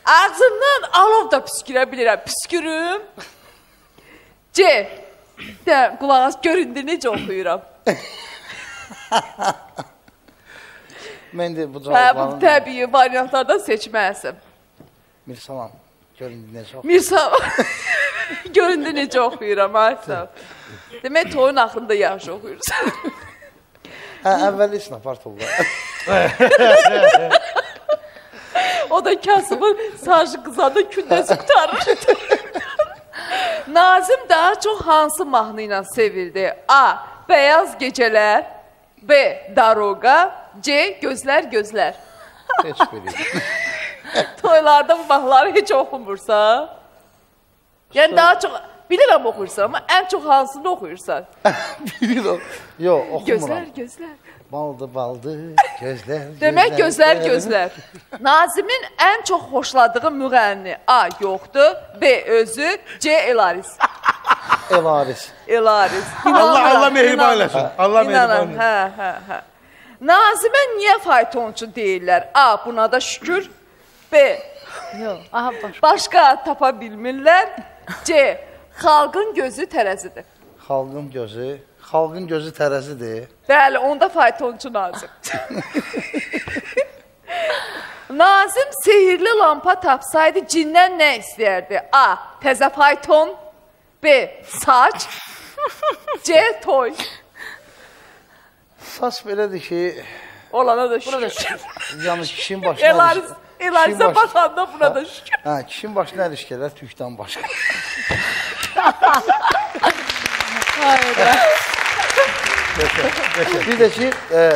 Ağzımdan alov da püskürə bilirəm, püskürüm. C. Də, as, göründü necə oxuyuram. Mən də bu Hə, bu təbii variantlardan seçməlisən. Mirsalam. Görün necə oxuyur. Mirsa göründü necə oxuyuram, (laughs) Aysa. Demək toyun axırında yaxşı oxuyursan. Hə, əvvəl heç nə partollar. (laughs) O da kasımın sajı qızanda kündəsi qutarır. (laughs) Nazim daha çox hansı mahnı ilə sevildi? A. Bəyaz gecələr B. Daroqa C. Gözlər gözlər Heç (laughs) biri. Toylarda bu mahnıları heç oxumursan? Yəni daha çox bilirəm oxuyursan, amma ən çox hansını oxuyursan? (laughs) Bilir o. Yox, oxumuram. Gözlər gözlər Baldı, baldı, gözlər. (laughs) Demək gözlər gözlər. Nazimin ən çox xoşladığı müğənni A yoxdur, B özü, C Elaris. (laughs) Elaris. Elaris. Allah İnanıram, Allah mehriban inanıram. eləsin. Allah mehriban hə, hə, hə. Nazimə niyə faytonçu deyirlər? A. Buna da şükür. B. Yox, aha bax. Başqa tapa bilmirlər. C. Xalqın gözü tərəzidir. Xalqın gözü, xalqın gözü tərəzidir. Bəli, onda faytonçu Nazim. (laughs) Nazim sehirli lampa tapsaydı cindən nə istəyərdi? A. Təzə fayton. B. Saç. (laughs) C. Toy. Saç belədir ki, Olana da şükür. Burada şükür. yəni kişinin başına Elaris, əlişk- Elarisə kişinin baş- baxanda buna da şükür. Hə, kişinin başına əlişk gələr tükdən başqa. (laughs) Bir də ki, e,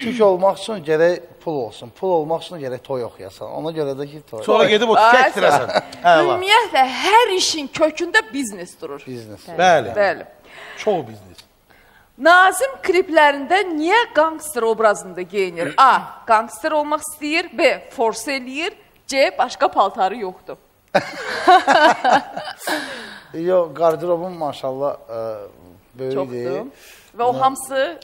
tük olmaq üçün gərək pul olsun. Pul olmaq üçün gərək toy oxuyasan. Ona görə də ki, toy. Sonra gedib o Ay, tükəkdirəsən. Əla. Ümumiyyətlə hər işin kökündə biznes durur. Biznes. Bəli. Bəli. Çox biznes. Nazim kliplərində niyə qangster obrazında geyinir? A. Qangster olmaq istəyir. B. Force eləyir. C. Başqa paltarı yoxdur. (laughs) Yox, qardırobum maşallah e, böyükdür. Çoxdur. Və o hamısı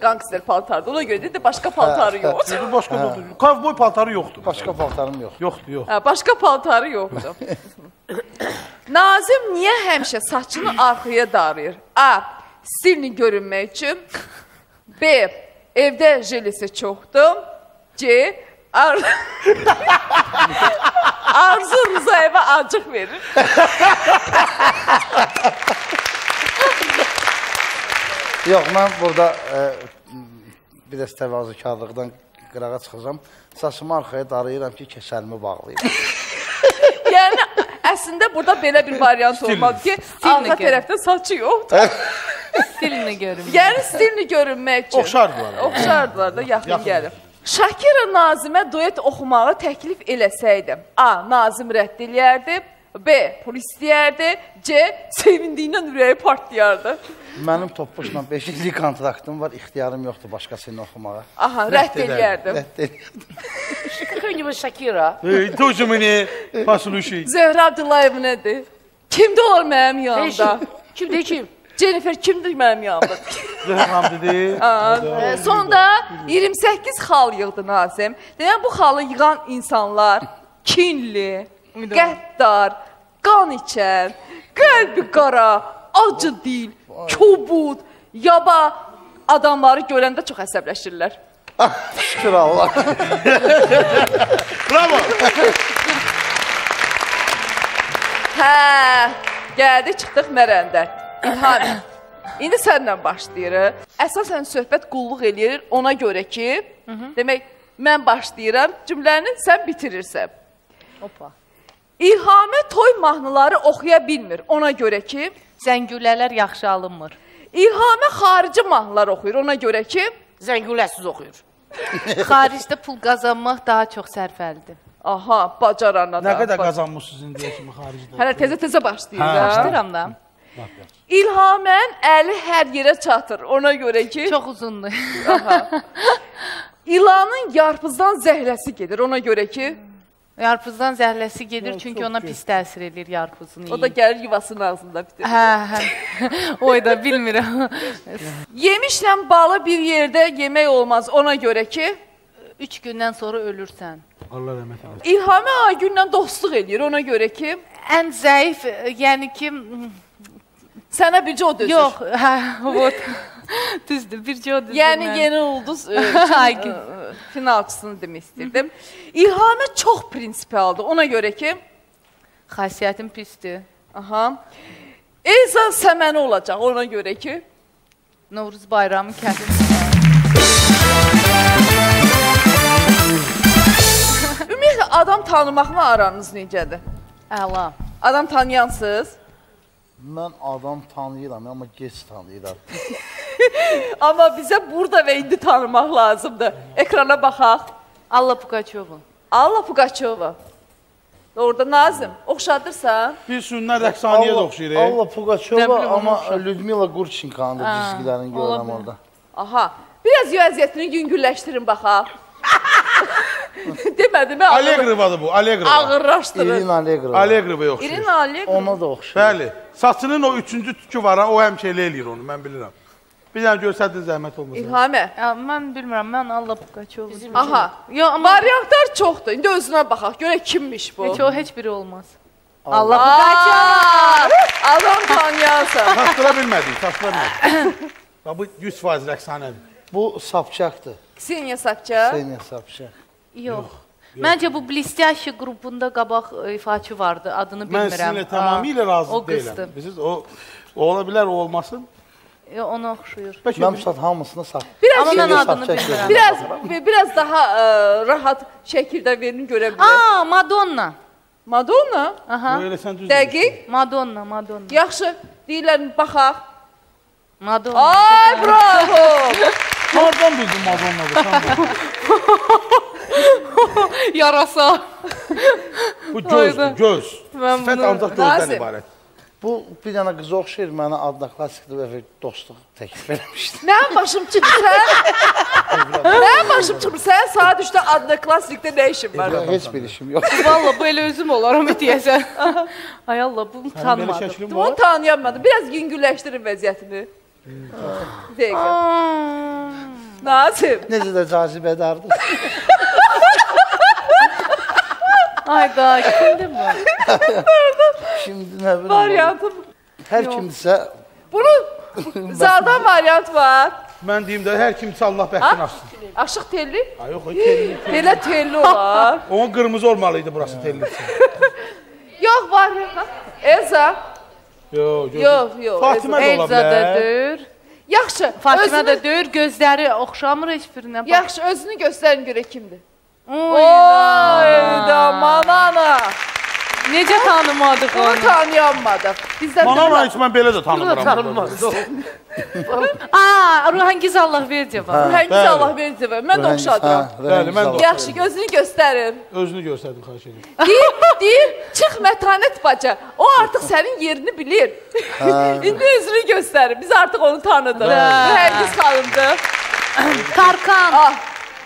qangster paltardır. Ona görə də başqa paltarı yoxdur. Bir başqa paltarı. Kovboy paltarı yoxdur. Başqa paltarım yox. Yoxdur, yox. Hə, başqa paltarı yoxdur. (laughs) Nazim niyə həmişə saçını arxaya darayır? A. Stilini görünmək üçün. B. Evdə jelisi çoxdur. C. Ar Arzu Rızayeva acıq verir. Yox, mən burada e, bir də təvazökarlıqdan qırağa çıxacağam. Saçımı arxaya darayıram ki, kəsəlimi bağlayım. (laughs) Yəni əslində burada belə bir variant olmalı ki, arxa tərəfdə saçı yoxdur. Stilini görüm. Yəni stilini görünmək üçün. Oxşardılar. Oxşardılar da yaxın, Yaxın. gəlir. Şakira Nazimə duet oxumağı təklif eləsəydi, A. Nazim rədd eləyərdi, B. Pul istəyərdi, C. Sevindiyindən ürəyi partlayardı. Mənim toppuşla 5 illik kontraktım var, ixtiyarım yoxdur başqasını oxumağa. Aha, rədd eləyərdi. Rədd edirəm. Какой-нибудь Шакира. Ey, тоже məni послушай. Zöhrə Abdullayev nədir? Kimdə olur mənim yanımda? Kim de kim? Jennifer kimdir mənim yanımda? Zəhra Hamdidir. (laughs) Aa, Sonda 28 xal yığdı Nazim. Deyən bu xalı yığan insanlar kinli, qəddar, qan içən, qəlbi qara, acı dil, kobud, yaba adamları görəndə çox əsəbləşirlər. (laughs) Şükür Allah. (laughs) Bravo. Hə, gəldi çıxdıq mərəndə. İlham. İndi sənlə başlayırıq. Əsasən söhbət qulluq eləyir ona görə ki, demək mən başlayıram, cümləni sən bitirirsən. Hoppa. İlhamə toy mahnıları oxuya bilmir ona görə ki, Zəngülələr yaxşı alınmır. İlhamə xarici mahnılar oxuyur ona görə ki, Zəngüləsiz oxuyur. (laughs) Xaricdə pul qazanmaq daha çox sərfəlidir. aha, bacarana da. Nə qədər qazanmısınız indiyə kimi xaricdə? Hələ təzə-təzə başlayır Hə. da. Başlayıram da. İlhamən əli hər yerə çatır ona görə ki, Çox uzundur. ilanın yarpızdan zəhləsi gedir ona görə ki, Yarpızdan zəhləsi gedir çünki ona pis təsir edir yarpızın. o da gəlir yuvasının ağzında bitir. Hə, hə. (laughs) Oy da bilmirəm. Yemişlə balı bir yerdə yemək olmaz ona görə ki, 3 gündən sonra ölürsən. Allah rəhmət eləsin. İlhamə Aygünlə dostluq eləyir ona görə ki, Ən zəif, e, yəni ki, sənə bircə o dözür. yox, hə, vot. Düzdür, bircə o düzdür. Yəni mən. yeni ulduz ə, Aygün. ə, finalçısını demək istirdim. İlhamə çox prinsipialdır ona görə ki, xasiyyətim pisdir. aha. Elza səməni olacaq ona görə ki, Novruz bayramı kəsin. ümumiyyətlə adam tanımaqla aranız necədir? Əla. Adam tanıyansınız? Mən adam tanıyıram, amma gec tanıyıram. (laughs) Amma bizə burada və indi tanımaq lazımdır. Ekrana baxaq. Allah Pugaçova. Allah Pugaçova. Orada Nazim, oxşadırsan? Bir sünnə rəqsaniyə də oxşayır. Allah Nə Pugaçova, amma. Lyudmila Gurchenkanın da cizgilərini görürəm orada. Aha. Biraz vəziyyətini yüngülləşdirin baxaq. (laughs) (laughs) De demədim. mən ağır- Allegrovadır bu, Allegrova. Ağırlaşdırır. İrin Allegra. Allegrovaya oxşuyur. İrin Allegro. Ona da oxşayır. Bəli. Saçının o üçüncü tükü var, o həmişə elə eləyir onu, mən bilirəm. Bir dənə göstərdin zəhmət olmasa. İlhamə. Ya, mən bilmirəm, mən Allah Pugaçov. Aha. Yo, amma Variantlar çoxdur. İndi özünə baxaq. Görək kimmiş bu. heç o heç biri olmaz. Allah Pugaçov. Adam tanıyansan. Çatdıra (laughs) bilmədik, çatdıra bilmədik. (coughs) Bu 100% rəqsanədir. Bu Sapçakdır. Kseniya Sabça. Seniya Sapçak. Yox. Məncə bu Blistyaşi qrupunda qabaq e, ifaçı vardı, adını Mən bilmirəm. sizinlə tamamilə razı o deyiləm. qızdır. Bilirsiniz, o o ola bilər, o olmasın. Yo, ona oxşuyur. Bəlkə Mən bu hamısını sap. Biraz Amma mən adını bilmirəm. biraz biraz daha ə, rahat şəkildə verin görə bilər. Aa, Madonna. Madonna? Aha. Elə sən düz. Dəqiq. Madonna, Madonna. Yaxşı. Deyirlər baxaq. Madonna. Ay bravo. Hardan bildin Madonna'dır? Sən bu? (laughs) (laughs) Yarasa. Bu gözdür, göz. Mən Sifət bunu- ancaq gözdən Nazim. ibarət. Bu bir dənə qız oxşayır mənə adına klassikdə və bir dostluq təklif eləmişdi. Mənim başım çıxır sən. Mənim başım çıxır sən saat 3-də adlı klassikdə nə işin var? Heç bir işim yox. (laughs) Valla bu elə özüm olaram deyəsən. (laughs) Ay Allah, bunu tanımadım. Bunu tanıyamadım. Biraz yüngülləşdirin vəziyyətini. Dəqiqə. Nazim. Necə də cazibədardır. Ayda, kimdir bu? Şimdi (laughs) nə bilim. Variantım. Hər kimsə Bunun (laughs) zadan variant var. Mən deyim də hər kimsə Allah bəxtin açsın. Aşıq telli. Ay yox, o telli. Belə (gasps) telli olar. (laughs) Onun qırmızı olmalıydı burası telli. Yox var. Ha? Elza. Yox, Yox, yox. Fatimə də ola bilər. deyir. Yaxşı. Fatimə özünü- də deyir, gözləri oxşamır heç birinə. Yaxşı, özünü göstərin görə kimdir? Oy, Oyda manana. Necə tanımadıq Bunu onu? tanıyanmadıq. Bizdən Manana heç mən belə də tanımıram. Tanınmaz. Aa, Ruhangiz Allahverdiyeva. Həngiz bəli. Allah verdi və mən də oxşadıram. Bəli, mən də Yaxşı, gözünü göstərin. özünü göstərdim xahiş edirəm. Deyir, deyir, çıx mətanət baca. O artıq sənin yerini bilir. (laughs) İndi özünü göstərir. Biz artıq onu tanıdıq. Həngiz xanımdır. Tarkan. Ah,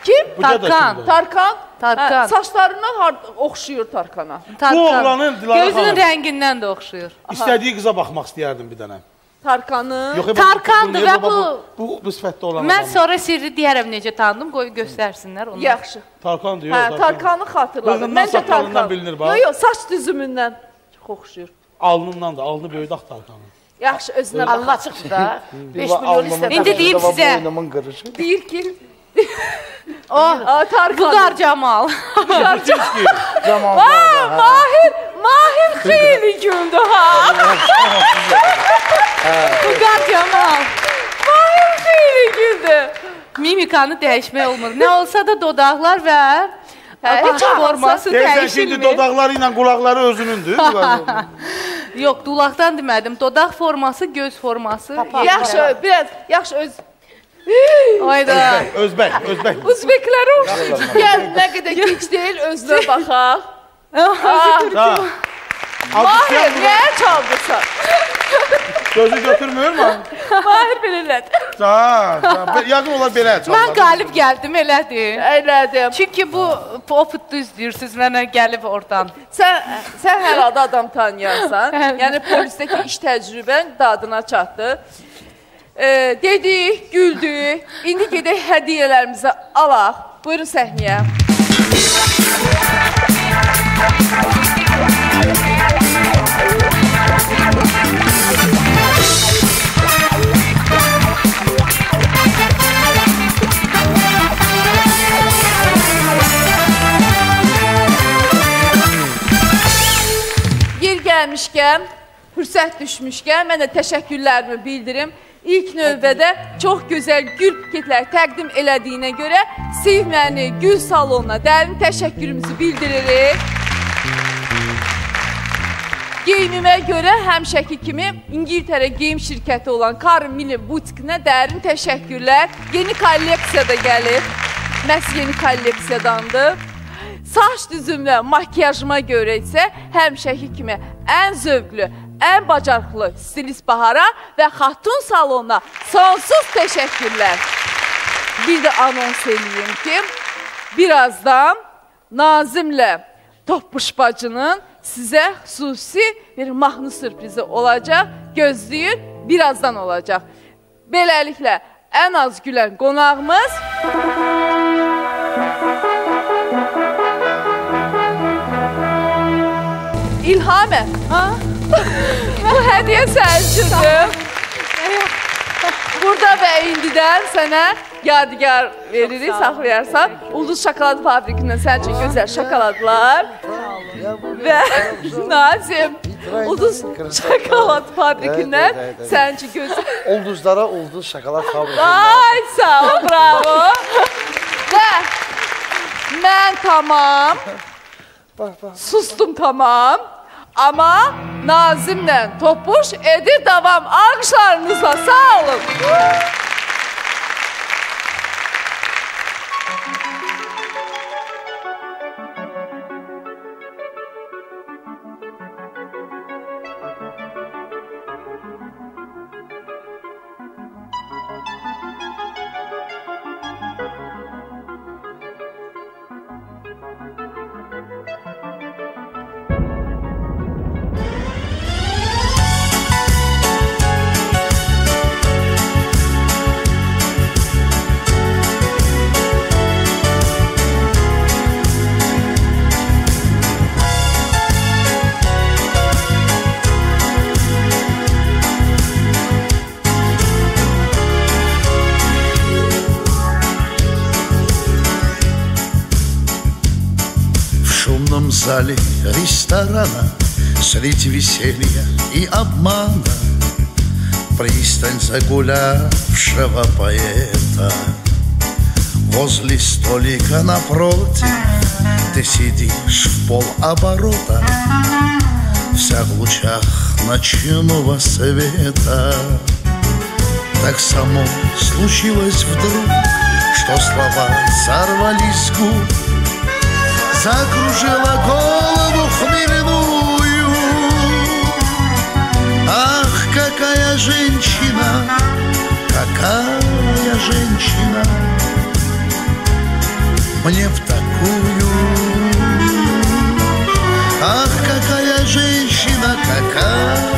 kim? Tarkan. kimdir? Tarkan. Tarkan. Hə, saçlarından oxşuyur Tarkana. Tarkan. Bu oğlanın Dilara Gözünün xanım. rəngindən də oxşuyur. İstədiyi qıza baxmaq istəyərdim bir dənə. Tarkanı. Yox, Tarkandır bu- və bu bu- bu sifətdə olan Mən adam. sonra sirri deyərəm necə tanıdım, qoy göstərsinlər onu. Yaxşı. Tarkan deyir. Hə, Tarkanı xatırladım. Qızından, Məncə saqqalından Tarkan. bilinir, bax. Yox, yox, saç düzümündən çox oxşuyur. Alnından da, alnı böyüdü ax Tarkanın. Yaxşı, özünə bax. Allah çıxdı da. (laughs) 5 Bir milyon istədim. İndi deyim sizə. Deyir ki, (laughs) O, a, Tarkan. Vüqar Camal. Ki, Zamanlarda. Mahir, Mahir xeyli güldü ha. Vüqar Camal. Mahir xeyli güldü. Mimikanı dəyişmək olmur. Nə olsa da dodaqlar və Hə, baş forması Deyirsən şimdi dəyişilmir. dodaqları ilə qulaqları özünündür. (laughs) Yox, dulaqdan demədim. Dodaq forması, göz forması. Yaxşı, biraz, yaxşı öz (gasps) Ayda. Özbək, Özbək. Uzbeklərə oxşuyur. Gəl, nə qədər gec deyil, özünə baxaq. Ha. Mahir, nəyə çaldırsan? Gözü götürmür mü? Mahir belələdi. Ha, ha. Yaqın olar belə çalar. Mən qalib gəldim, elədir. Elədim. Çünki bu poput düz deyirsiniz, mənə gəlib oradan. Sən sən hər halda adam tanıyarsan. Bəli. yəni polisdəki iş təcrübən dadına çatdı. E, dedik, güldük. İndi gedək hədiyyələrimizi alaq. Buyurun səhnəyə. Yer gəlmişkən, fürsət düşmüşkən mən də təşəkkürlərimi bildirim. İlk növbədə çox gözəl gül buketləri təqdim elədiyinə görə Sevməni Gül Salonuna dərin təşəkkürümüzü bildiririk. Geyimimə görə həmişəki kimi İngiltərə geyim şirkəti olan Karen Miller Butikinə dərin təşəkkürlər. Yeni kolleksiya da gəlib. Məhz yeni kolleksiyadandır. Saç düzümlə makiyajıma görə isə həmişəki kimi ən zövqlü, ən bacarıqlı stilist Bahara və Xatun salonuna sonsuz təşəkkürlər. Bir də anons eləyim ki, birazdan Nazimlə Toppuş bacının sizə xüsusi bir mahnı sürprizi olacaq. Gözləyin, birazdan olacaq. Beləliklə, ən az gülən qonağımız İlhamə, ha? Bu hədiyyə sənin üçündür. Burada və indidən sənə yadigar veririk, saxlayarsan. Ulduz şokolad fabrikindən sənin üçün gözəl şokoladlar. Və (laughs) Nazim, Ulduz şokolad fabrikindən sənin üçün gözəl. Ulduzlara ulduz şokolad fabrikası. Ay, sağ ol, bravo. Və mən tamam, Bax, bax. sustum tamam. Amma Nazimlə topuş edir davam. Alqışlarınızla sağ olun. Ресторана Средь веселья и обмана. Пристань загулявшего поэта. Возле столика напротив Ты сидишь в полоборота. Вся в лучах ночного света. Так само случилось вдруг Что слова сорвались с губ. Закружила голову хмельную Ах, какая женщина, какая женщина. Мне в такую. Ах, какая женщина, какая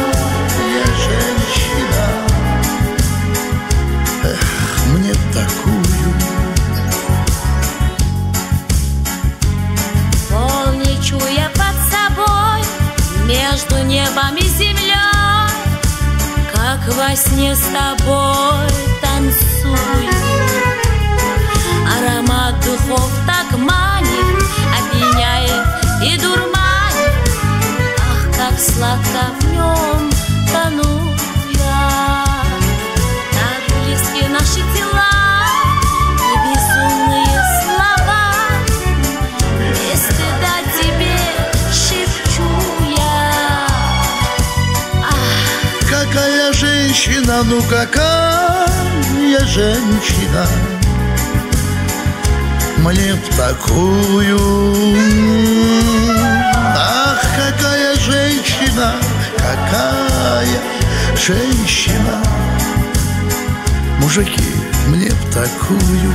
землей Как во сне с тобой танцую Аромат духов так манит Опьяняет и дурманит. Ах, как сладко в нем тону женщина, ну какая женщина. Мне в такую. Ах, какая женщина, какая женщина. Мужики, мне в такую